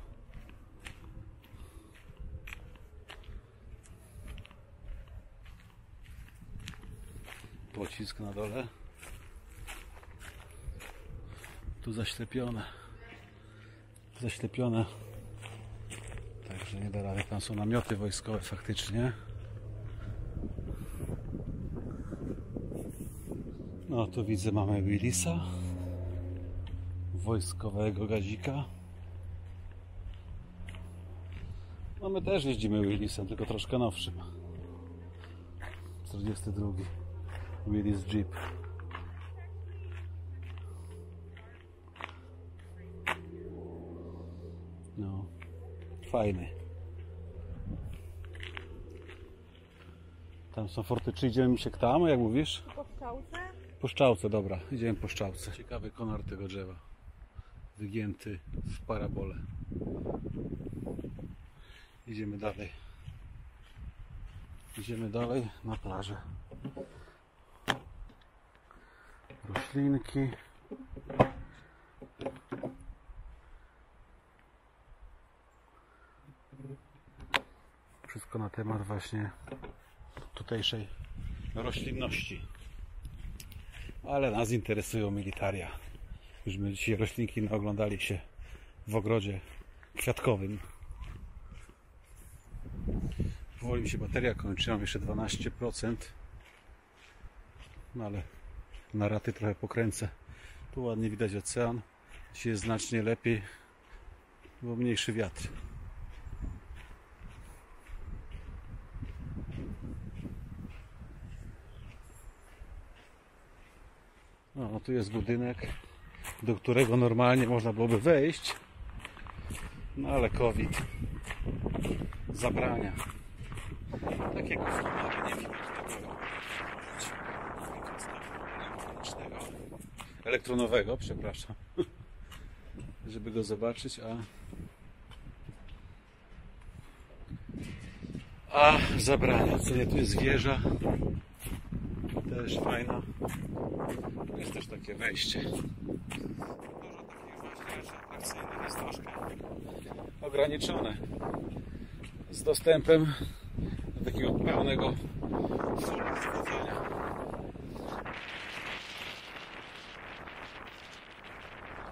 Pocisk na dole. Tu zaślepione. Zaślepione. Także nie da rady. Tam są namioty wojskowe faktycznie. No tu widzę mamy Willisa. Wojskowego gazika. No my też jeździmy Willisem, tylko troszkę nowszym. 42. Willis Jeep. No, fajny. Tam są forty. Czy idziemy się tam, jak mówisz? Po szczałce, dobra. Idziemy po szczałce. Ciekawy konar tego drzewa. Wygięty w parabolę. Idziemy dalej. Idziemy dalej na plażę. Roślinki. Wszystko na temat właśnie tutejszej roślinności. Ale nas interesują militaria. Już my dzisiaj roślinki naoglądali się w ogrodzie kwiatkowym. Powoli mi się bateria kończy, mam jeszcze 12%. No ale na raty trochę pokręcę. Tu ładnie widać ocean. Dzisiaj jest znacznie lepiej, bo mniejszy wiatr. Tu jest budynek, do którego normalnie można byłoby wejść, no ale COVID zabrania. Takiego filmu nie elektronicznego, elektronowego, przepraszam, żeby go zobaczyć, a a zabrania. Co nie, tu jest wieża, też fajna. Jest też takie wejście. Dużo takich rzeczy atrakcyjnych jest troszkę ograniczone. Z dostępem do takiego pełnego.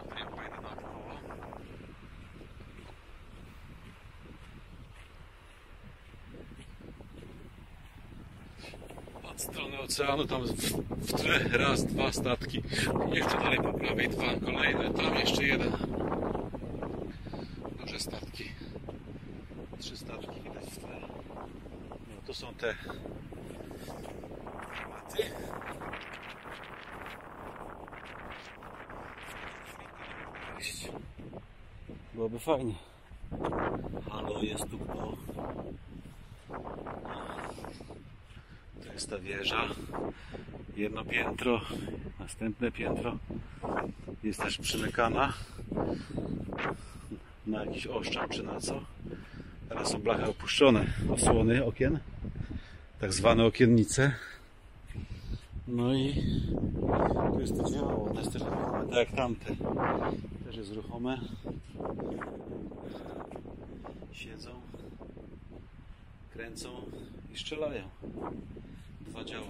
Tutaj pojedę naokoło. Od strony oceanu tam w, w tle raz, dwa statki. Jeszcze dalej po prawej dwa kolejne. Tam jeszcze jeden. Duże statki. Trzy statki widać w tle. No to są te maty. Wejść. Byłoby fajnie. Halo, jest tu kto? To jest ta wieża. Jedno piętro, następne piętro. Jest też przymykana na jakiś oszczep czy na co. Teraz są blachy opuszczone, osłony okien, tak zwane okiennice. No i tu jest to działo, to jest też ruchome, tak jak tamte. Też jest ruchome. Siedzą, kręcą i strzelają. Dwa działa.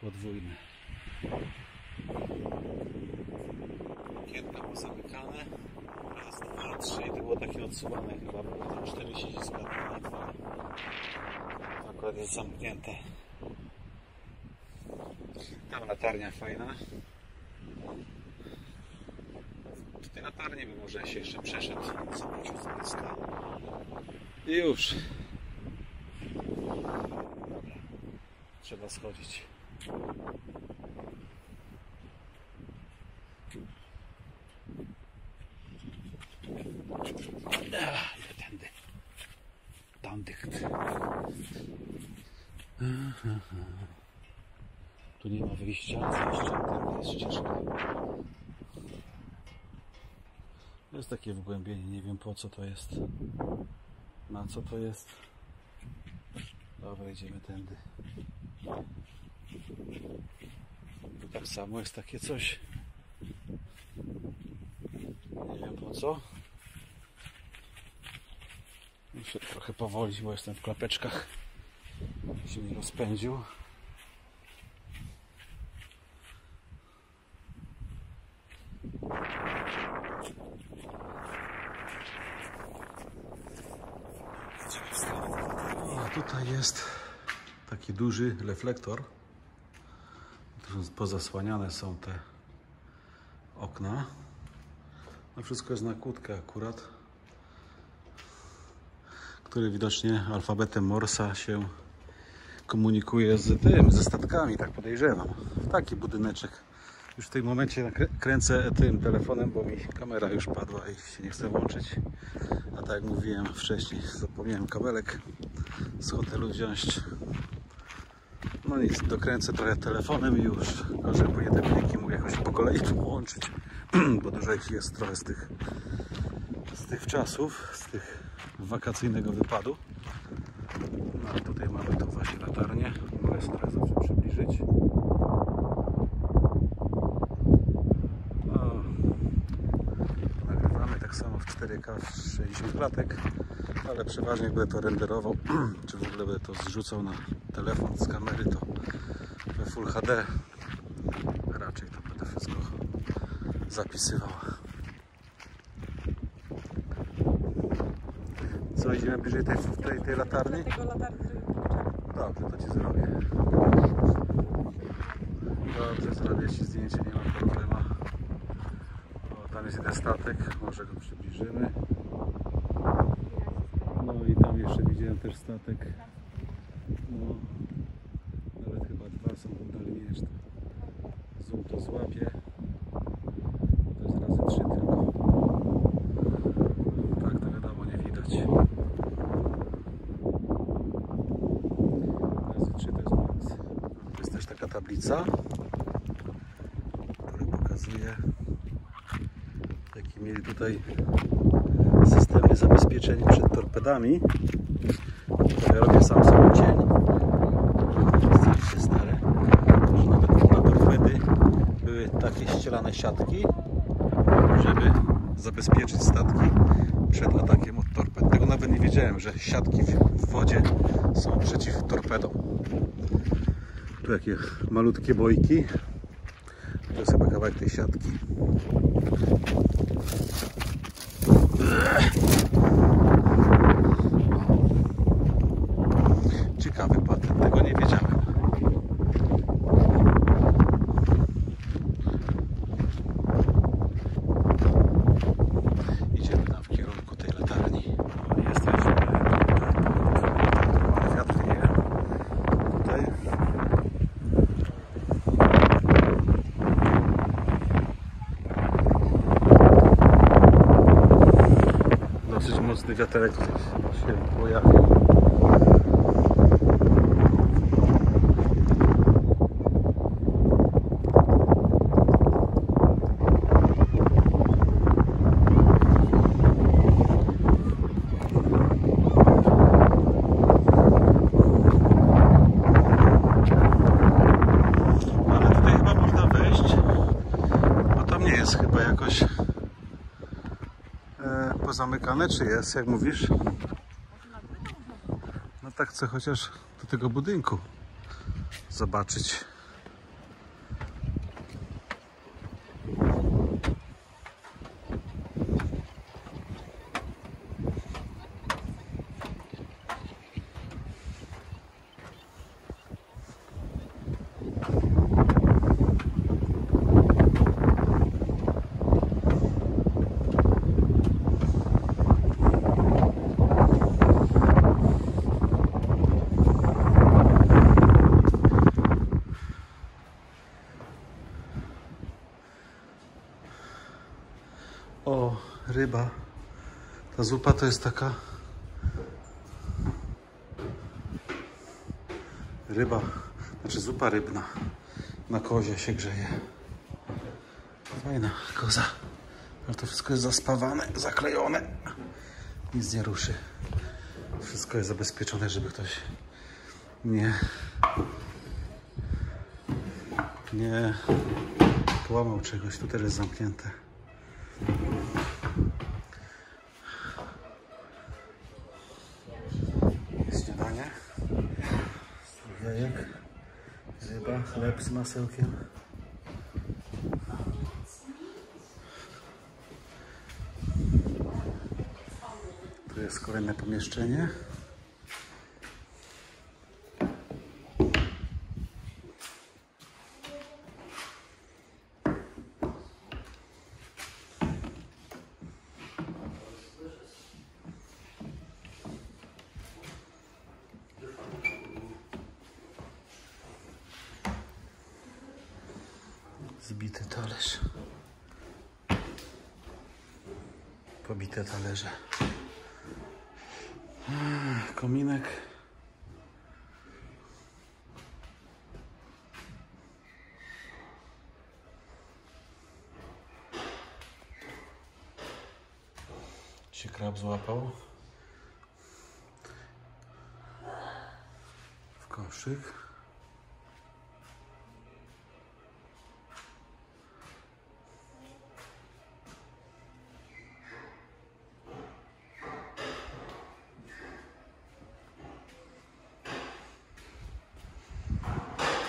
Podwójne. Okienka pozamykane. Raz, dwa, trzy. To było takie odsuwane chyba, było tam cztery siedziska na dwa. Akurat jest zamknięte. Tam latarnia fajna. Do tej latarni by może się jeszcze przeszedł. Zobaczył z bliska. I już. Dobra. Trzeba schodzić. Idę tędy. Tu nie ma wyjścia, zejścia, tam jest ścieżka. To jest takie wgłębienie, nie wiem po co to jest. Na co to jest. Dobra, idziemy tędy. Tak samo jest takie coś. Nie wiem po co. Muszę trochę powolić, bo jestem w klapeczkach. Się nie rozpędził. Tutaj jest taki duży reflektor. Pozasłaniane są te okna. No wszystko jest na kłódkę akurat, który widocznie alfabetem Morsa się komunikuje z tym, ze statkami, tak podejrzewam. Taki budyneczek. Już w tym momencie kręcę tym telefonem, bo mi kamera już padła i się nie chce włączyć. A tak jak mówiłem wcześniej, zapomniałem kabelek z hotelu wziąć. No nic, dokręcę trochę telefonem i już. Nie te pliki mógł jakoś po kolei połączyć, bo dużo ich jest trochę z tych, z tych czasów, z tych wakacyjnego wypadu. No a tutaj mamy to właśnie latarnię. Mogę sobie trochę zawsze przybliżyć. O, nagrywamy tak samo w 4K w 60 klatek, ale przeważnie będę to renderował, czy w ogóle będę to zrzucał na telefon z kamery, to we Full HD raczej to będę wszystko zapisywał. Co, idziemy bliżej tej, tej, tej latarni? Dobrze, to Ci zrobię. Dobrze, zrobię Ci zdjęcie, nie ma problemu. Jest jeden statek, może go przybliżymy. No i tam jeszcze widziałem też statek. No, nawet chyba dwa są w oddaleniu jeszcze. Zoom to złapie. To jest razy trzy tylko. Tak, to wiadomo, nie widać. Razy 3 to jest max. Jest też taka tablica, która pokazuje jakie mieli tutaj systemy zabezpieczeń przed torpedami. To ja robię sam sobie cień. Zdjęcie stare. Że nawet na torpedy były takie ścielane siatki, żeby zabezpieczyć statki przed atakiem od torped. Tego nawet nie wiedziałem, że siatki w wodzie są przeciw torpedom. Tu jakie malutkie bojki. Perfect pozamykane, czy jest, jak mówisz? No tak chcę chociaż do tego budynku zobaczyć. O, ryba. Ta zupa to jest taka ryba, znaczy zupa rybna. Na kozie się grzeje. Fajna koza. Ale to wszystko jest zaspawane, zaklejone. Nic nie ruszy. Wszystko jest zabezpieczone, żeby ktoś nie nie połamał czegoś. Tu też jest zamknięte. Chleb z masełkiem. Tu jest kolejne pomieszczenie. Złapał. W koszyk.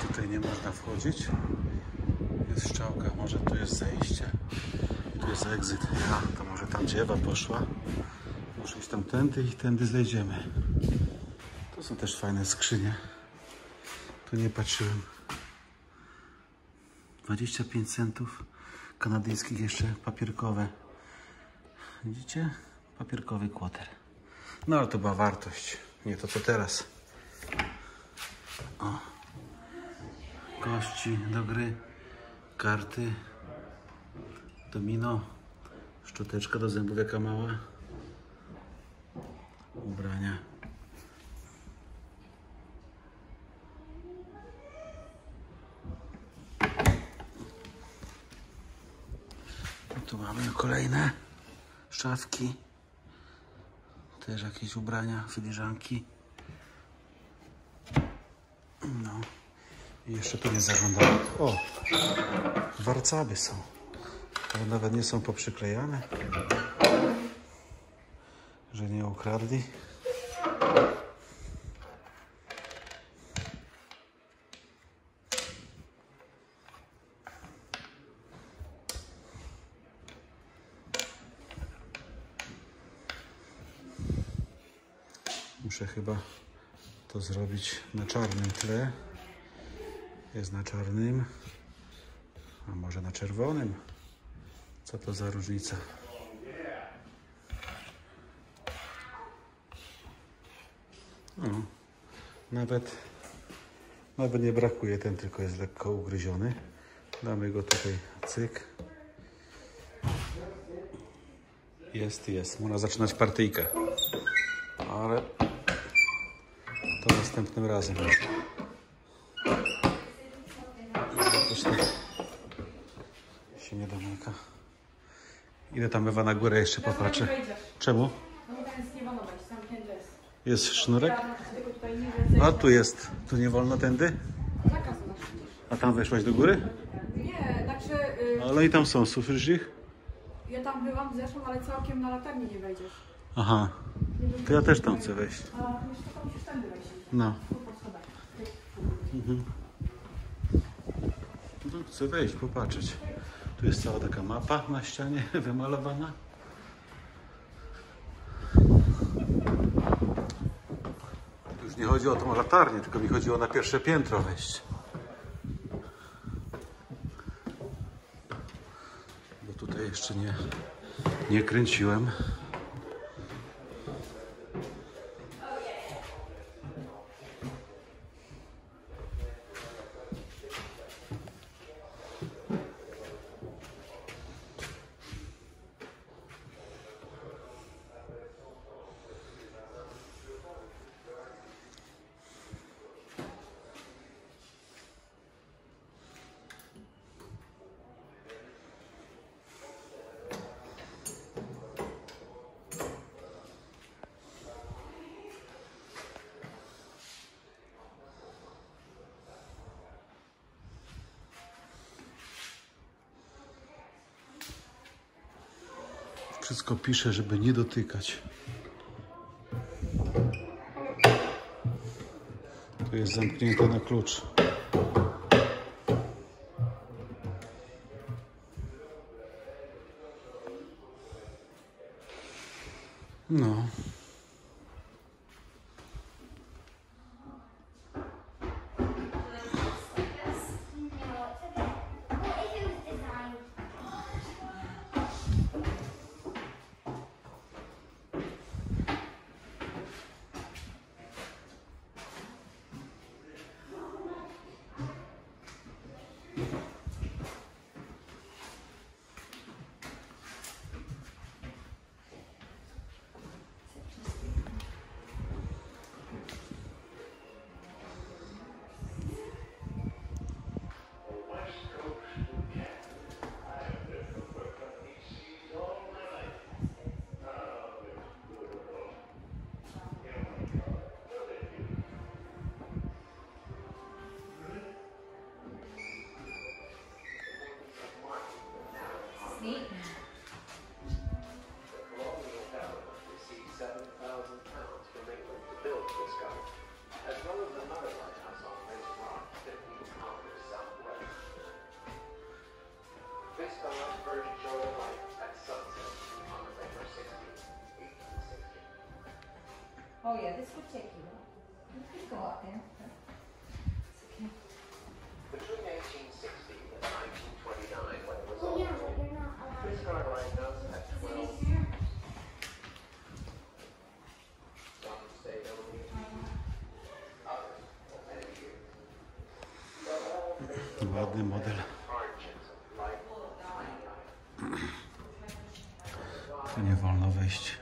Tutaj nie można wchodzić. Jest szczałka, może tu jest zejście. Tu jest exit. Ja, to może tam gdzie Ewa poszła. Tamtędy i tędy zejdziemy. To są też fajne skrzynie. Tu nie patrzyłem. 25 centów kanadyjskich jeszcze papierkowe. Widzicie? Papierkowy kłoter. No ale to była wartość. Nie to co teraz. O. Kości do gry. Karty. Domino. Szczoteczka do zębów jaka mała. Ubrania. Tu mamy kolejne szafki. Też jakieś ubrania, filiżanki. No. I jeszcze tu nie zaglądałem. O! Warcaby są. Ale nawet nie są poprzyklejane. Że nie ukradli. Muszę chyba to zrobić na czarnym tle. Jest na czarnym, a może na czerwonym. Co to za różnica? No, nawet, nawet nie brakuje, ten tylko jest lekko ugryziony. Damy go tutaj cyk. Jest, jest. Można zaczynać partyjkę. Ale to następnym razem. Jakoś tak się nie domyka. Idę tam Ewa na górę jeszcze popatrzę. Czemu? No jest sznurek? A tu jest. Tu nie wolno tędy? A tam weszłaś do góry? Nie, znaczy y, Ale i tam są, słyszysz ich? ja tam byłam, zeszłam, ale całkiem na latarni nie wejdziesz. Aha. To ja też tam chcę wejść. A jeszcze tam musisz tędy wejść. No. Mhm. No, chcę wejść, popatrzeć. Tu jest cała taka mapa na ścianie wymalowana. Już nie chodzi o tą latarnię, tylko mi chodziło na pierwsze piętro wejść. Bo tutaj jeszcze nie, nie kręciłem. Wszystko żeby nie dotykać. To jest zamknięte na klucz. Oh yeah, this would take you. You could go up there. It's okay. Between 1860 and 1929, when it was Well, yeah, opened, but you're not allowed this to. car line does have 12. Some say they'll be others will pay you. But all this Ładny model. nie wolno wejść.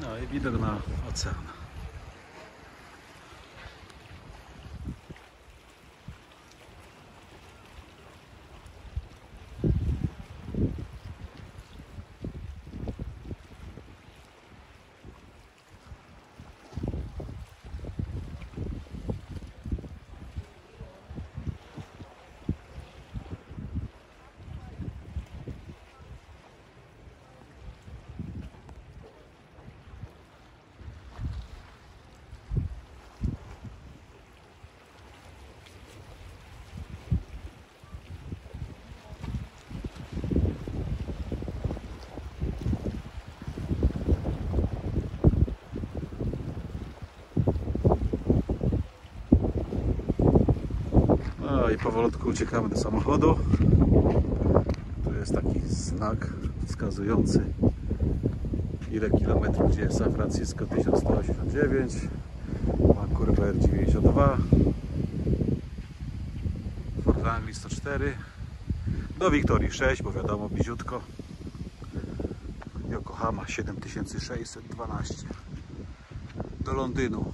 No i widok na ocean. No i powolutku uciekamy do samochodu. Tu jest taki znak wskazujący ile kilometrów gdzie jest San Francisco. 1189 Vancouver 92 Fort Langley 104 do Wiktorii 6, bo wiadomo bliziutko. Yokohama 7612 do Londynu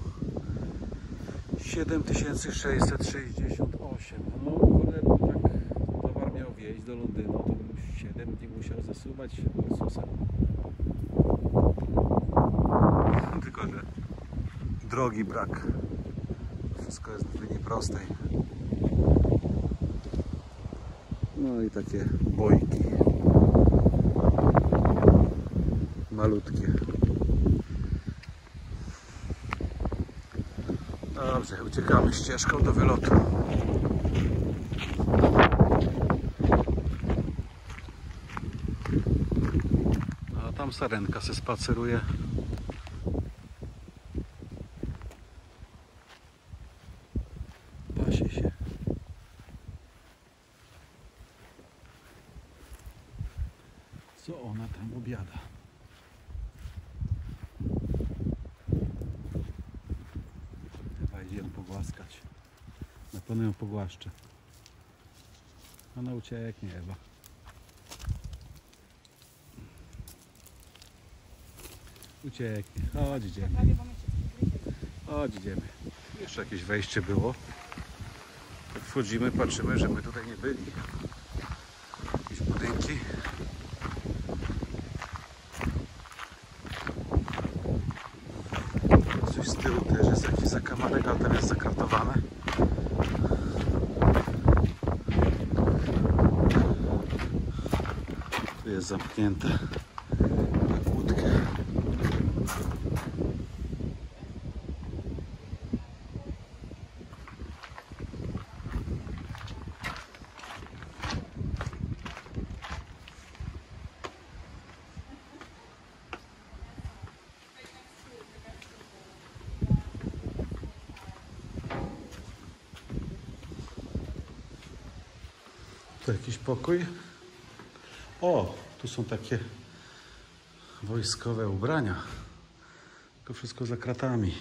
7668. No kurde, tak towar miał wjeść do Londynu, to bym 7 dni musiał zasuwać Ursusem. Tylko, że drogi brak. Wszystko jest w linii prostej. No i takie bojki. Malutkie. Dobrze, uciekamy ścieżką do wylotu. A tam sarenka se spaceruje. Pasie się. Co ona tam obiada? Chyba idzie ją pogłaskać. Na pewno ją pogłaszczę. Ona ucieknie Ewa. Ucieknie. Chodź idziemy. Chodź idziemy. Jeszcze jakieś wejście było. Jak wchodzimy, patrzymy, że my tutaj nie byli. Jakieś budynki. Coś z tyłu też jest jakiś zakamarek, ale tam jest zakartowane. Tu jest zamknięte pokój. O, tu są takie wojskowe ubrania. To wszystko za kratami.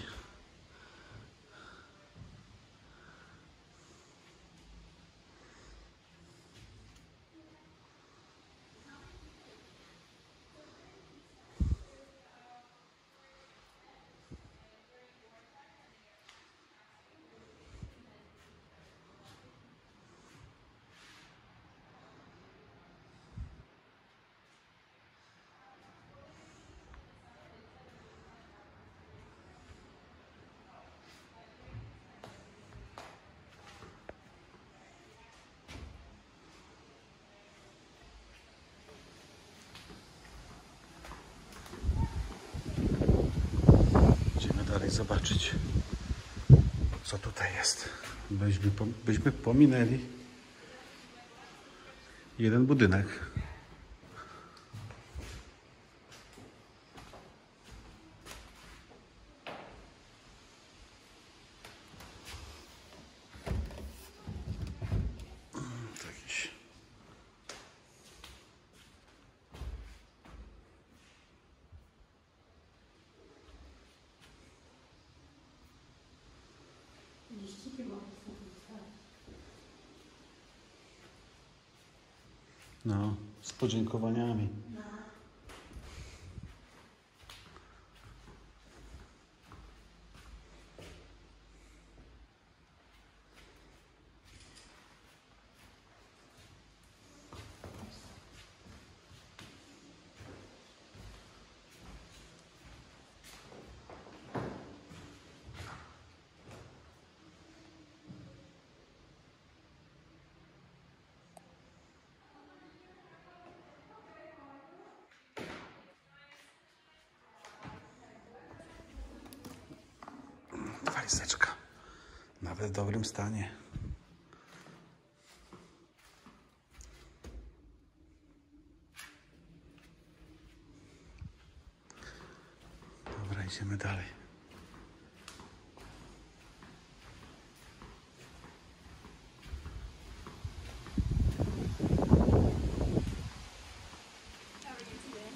Zobaczyć, co tutaj jest. Byśmy, byśmy pominęli jeden budynek. To jakiś No, z podziękowaniami. Walizeczka. Nawet w dobrym stanie. Dobra, idziemy dalej.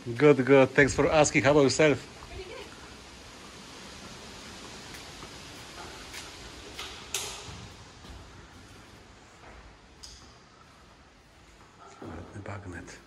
Good, good. Thanks for asking. How about yourself? Ładny bagnet.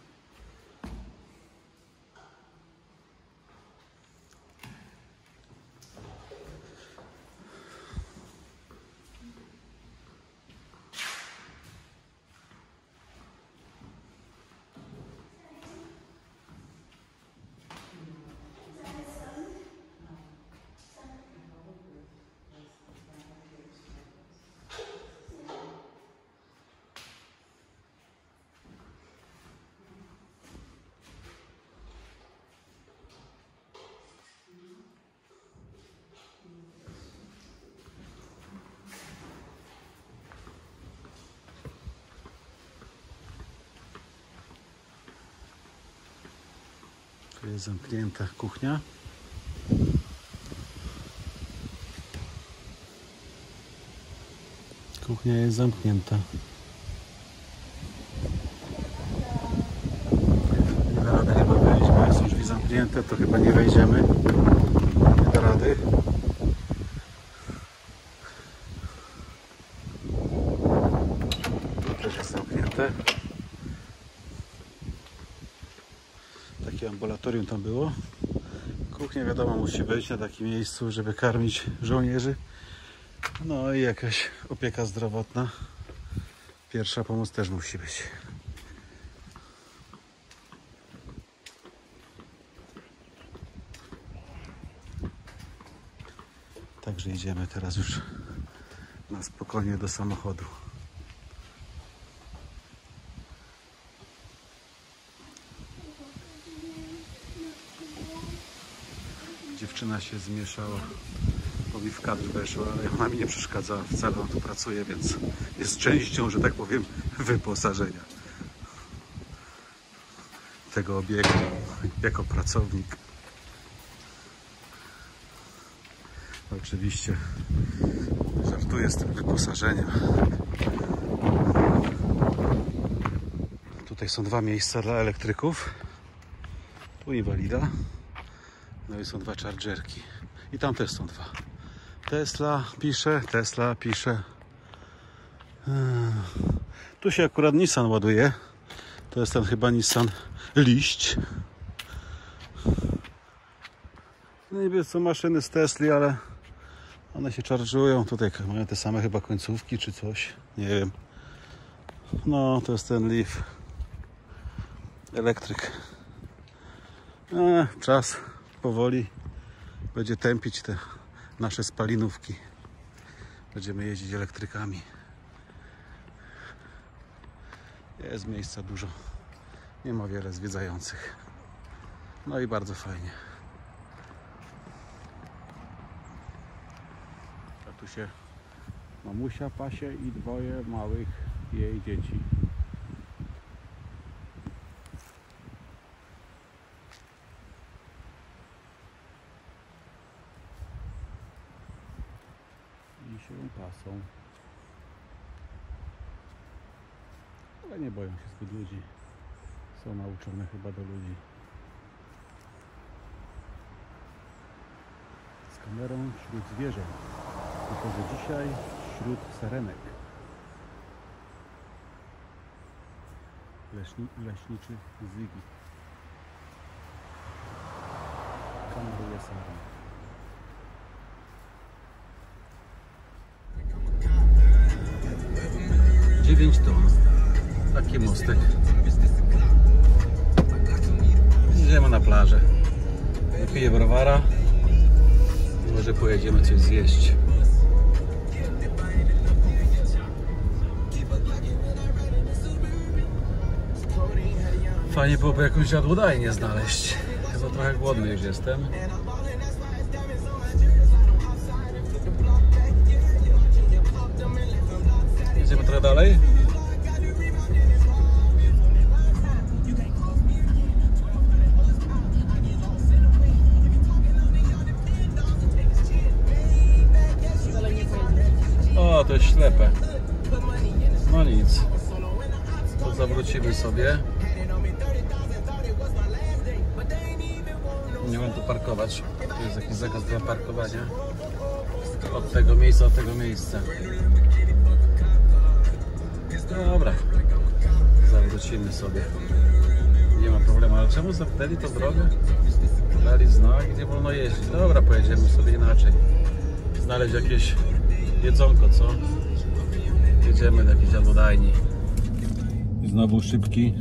Tu jest zamknięta kuchnia. Kuchnia jest zamknięta. Nie da rady chyba wejść, bo jak są drzwi zamknięte, to chyba nie wejdziemy. Nie da rady. Tu też jest zamknięte. Takie ambulatorium tam było. Kuchnia wiadomo musi być na takim miejscu, żeby karmić żołnierzy. No i jakaś opieka zdrowotna. Pierwsza pomoc też musi być. Także idziemy teraz już na spokojnie do samochodu. Dziewczyna się zmieszała, bo mi w kadr weszła, ale ona mi nie przeszkadza wcale, on tu pracuje, więc jest częścią, że tak powiem, wyposażenia tego obiektu jako pracownik. Oczywiście żartuję z tym wyposażeniem. Tutaj są dwa miejsca dla elektryków. Tu inwalida. No i są dwa chargerki. I tam też są dwa. Tesla pisze, Tesla pisze. Eee, Tu się akurat Nissan ładuje. To jest ten chyba Nissan Liść. No Niby są maszyny z Tesli, ale one się charge'ują. Tutaj mają te same chyba końcówki czy coś. Nie wiem. No, to jest ten Leaf. Elektryk. Eee, czas powoli będzie tępić te nasze spalinówki. Będziemy jeździć elektrykami. Jest miejsca dużo. Nie ma wiele zwiedzających. No i bardzo fajnie. się mamusia pasie i dwoje małych jej dzieci. są. Ale nie boją się zbyt ludzi. Są nauczone chyba do ludzi. Z kamerą wśród zwierząt. Tylko, że dzisiaj wśród serenek. Leśni, zygi. Kameruje serenek. 5 ton. Taki mostek. Idziemy na plażę. Piję browara. Może pojedziemy coś zjeść. Fajnie byłoby jakąś jadłodajnię znaleźć. Chyba trochę głodny już jestem. Idziemy trochę dalej. Ślepe. No nic. To zawrócimy sobie. Nie mam tu parkować. Tu jest jakiś zakaz dla parkowania. Od tego miejsca, od tego miejsca. Dobra. Zawrócimy sobie. Nie ma problemu. Ale czemu zamknęli tą drogę? Dali znak, gdzie wolno jeździć. Dobra, pojedziemy sobie inaczej. Znaleźć jakieś jedzonko, co? Jedziemy do jakiejś jadłodajni. I znowu szybki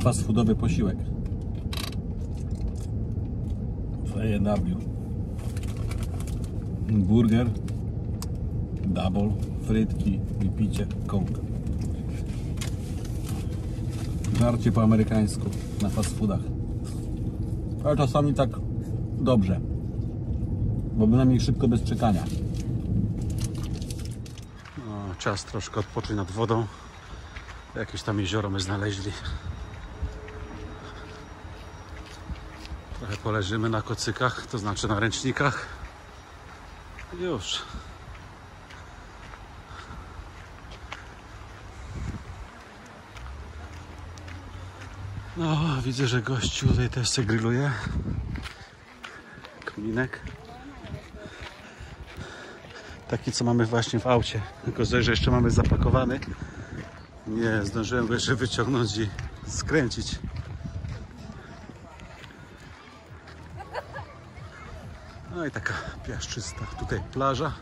fast foodowy posiłek. W A&W. Burger, double, frytki i picie, kąka. Żarcie po amerykańsku na fast foodach. Ale czasami tak dobrze. Bo bynajmniej szybko bez czekania. Czas troszkę odpocząć nad wodą. Jakieś tam jezioro my znaleźli. Trochę poleżymy na kocykach, to znaczy na ręcznikach. Już. No, widzę, że gościu tutaj też się grilluje. Kominek. Taki, co mamy właśnie w aucie. Tylko, że jeszcze mamy zapakowany. Nie zdążyłem go jeszcze wyciągnąć i skręcić. No i taka piaszczysta tutaj plaża.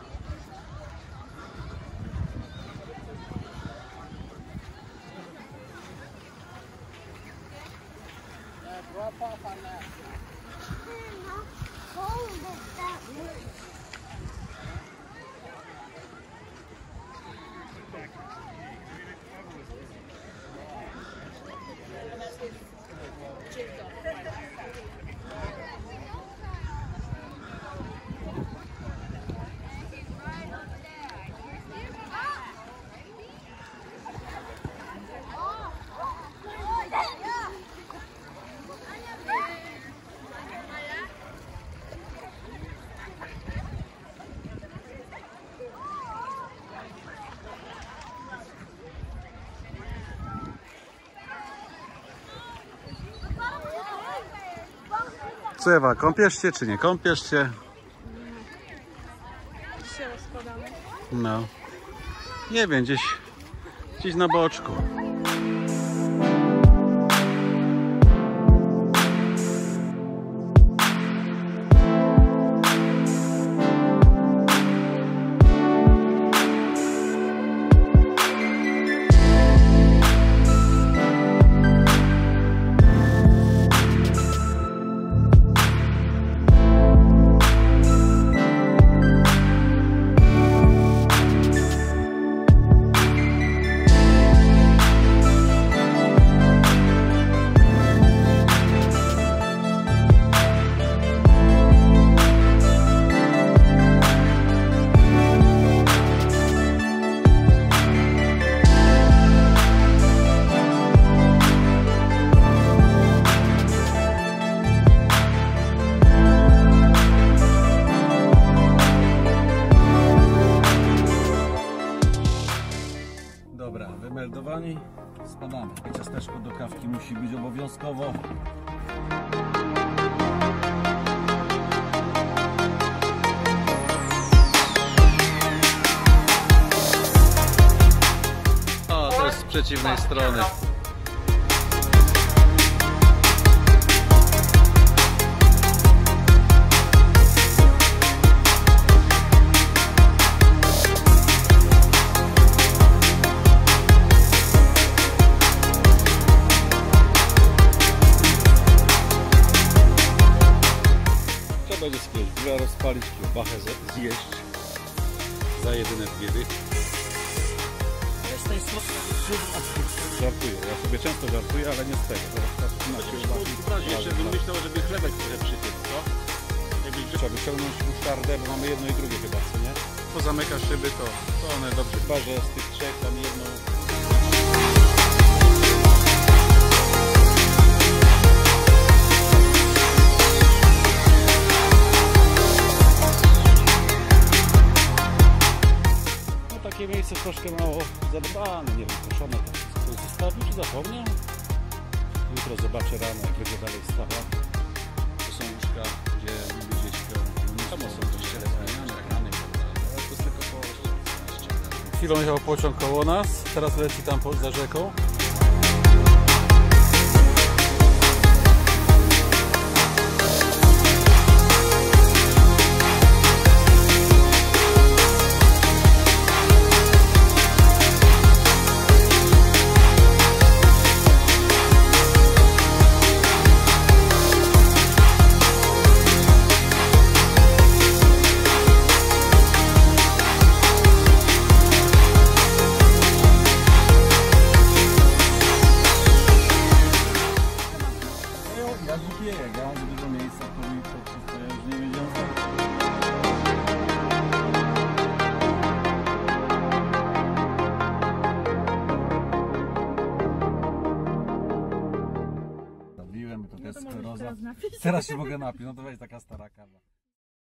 Co Ewa, kąpiesz się czy nie kąpiesz się? Się rozkładamy. No. Nie wiem, gdzieś, gdzieś na boczku. on this pociąg koło nas, teraz leci tam za rzeką.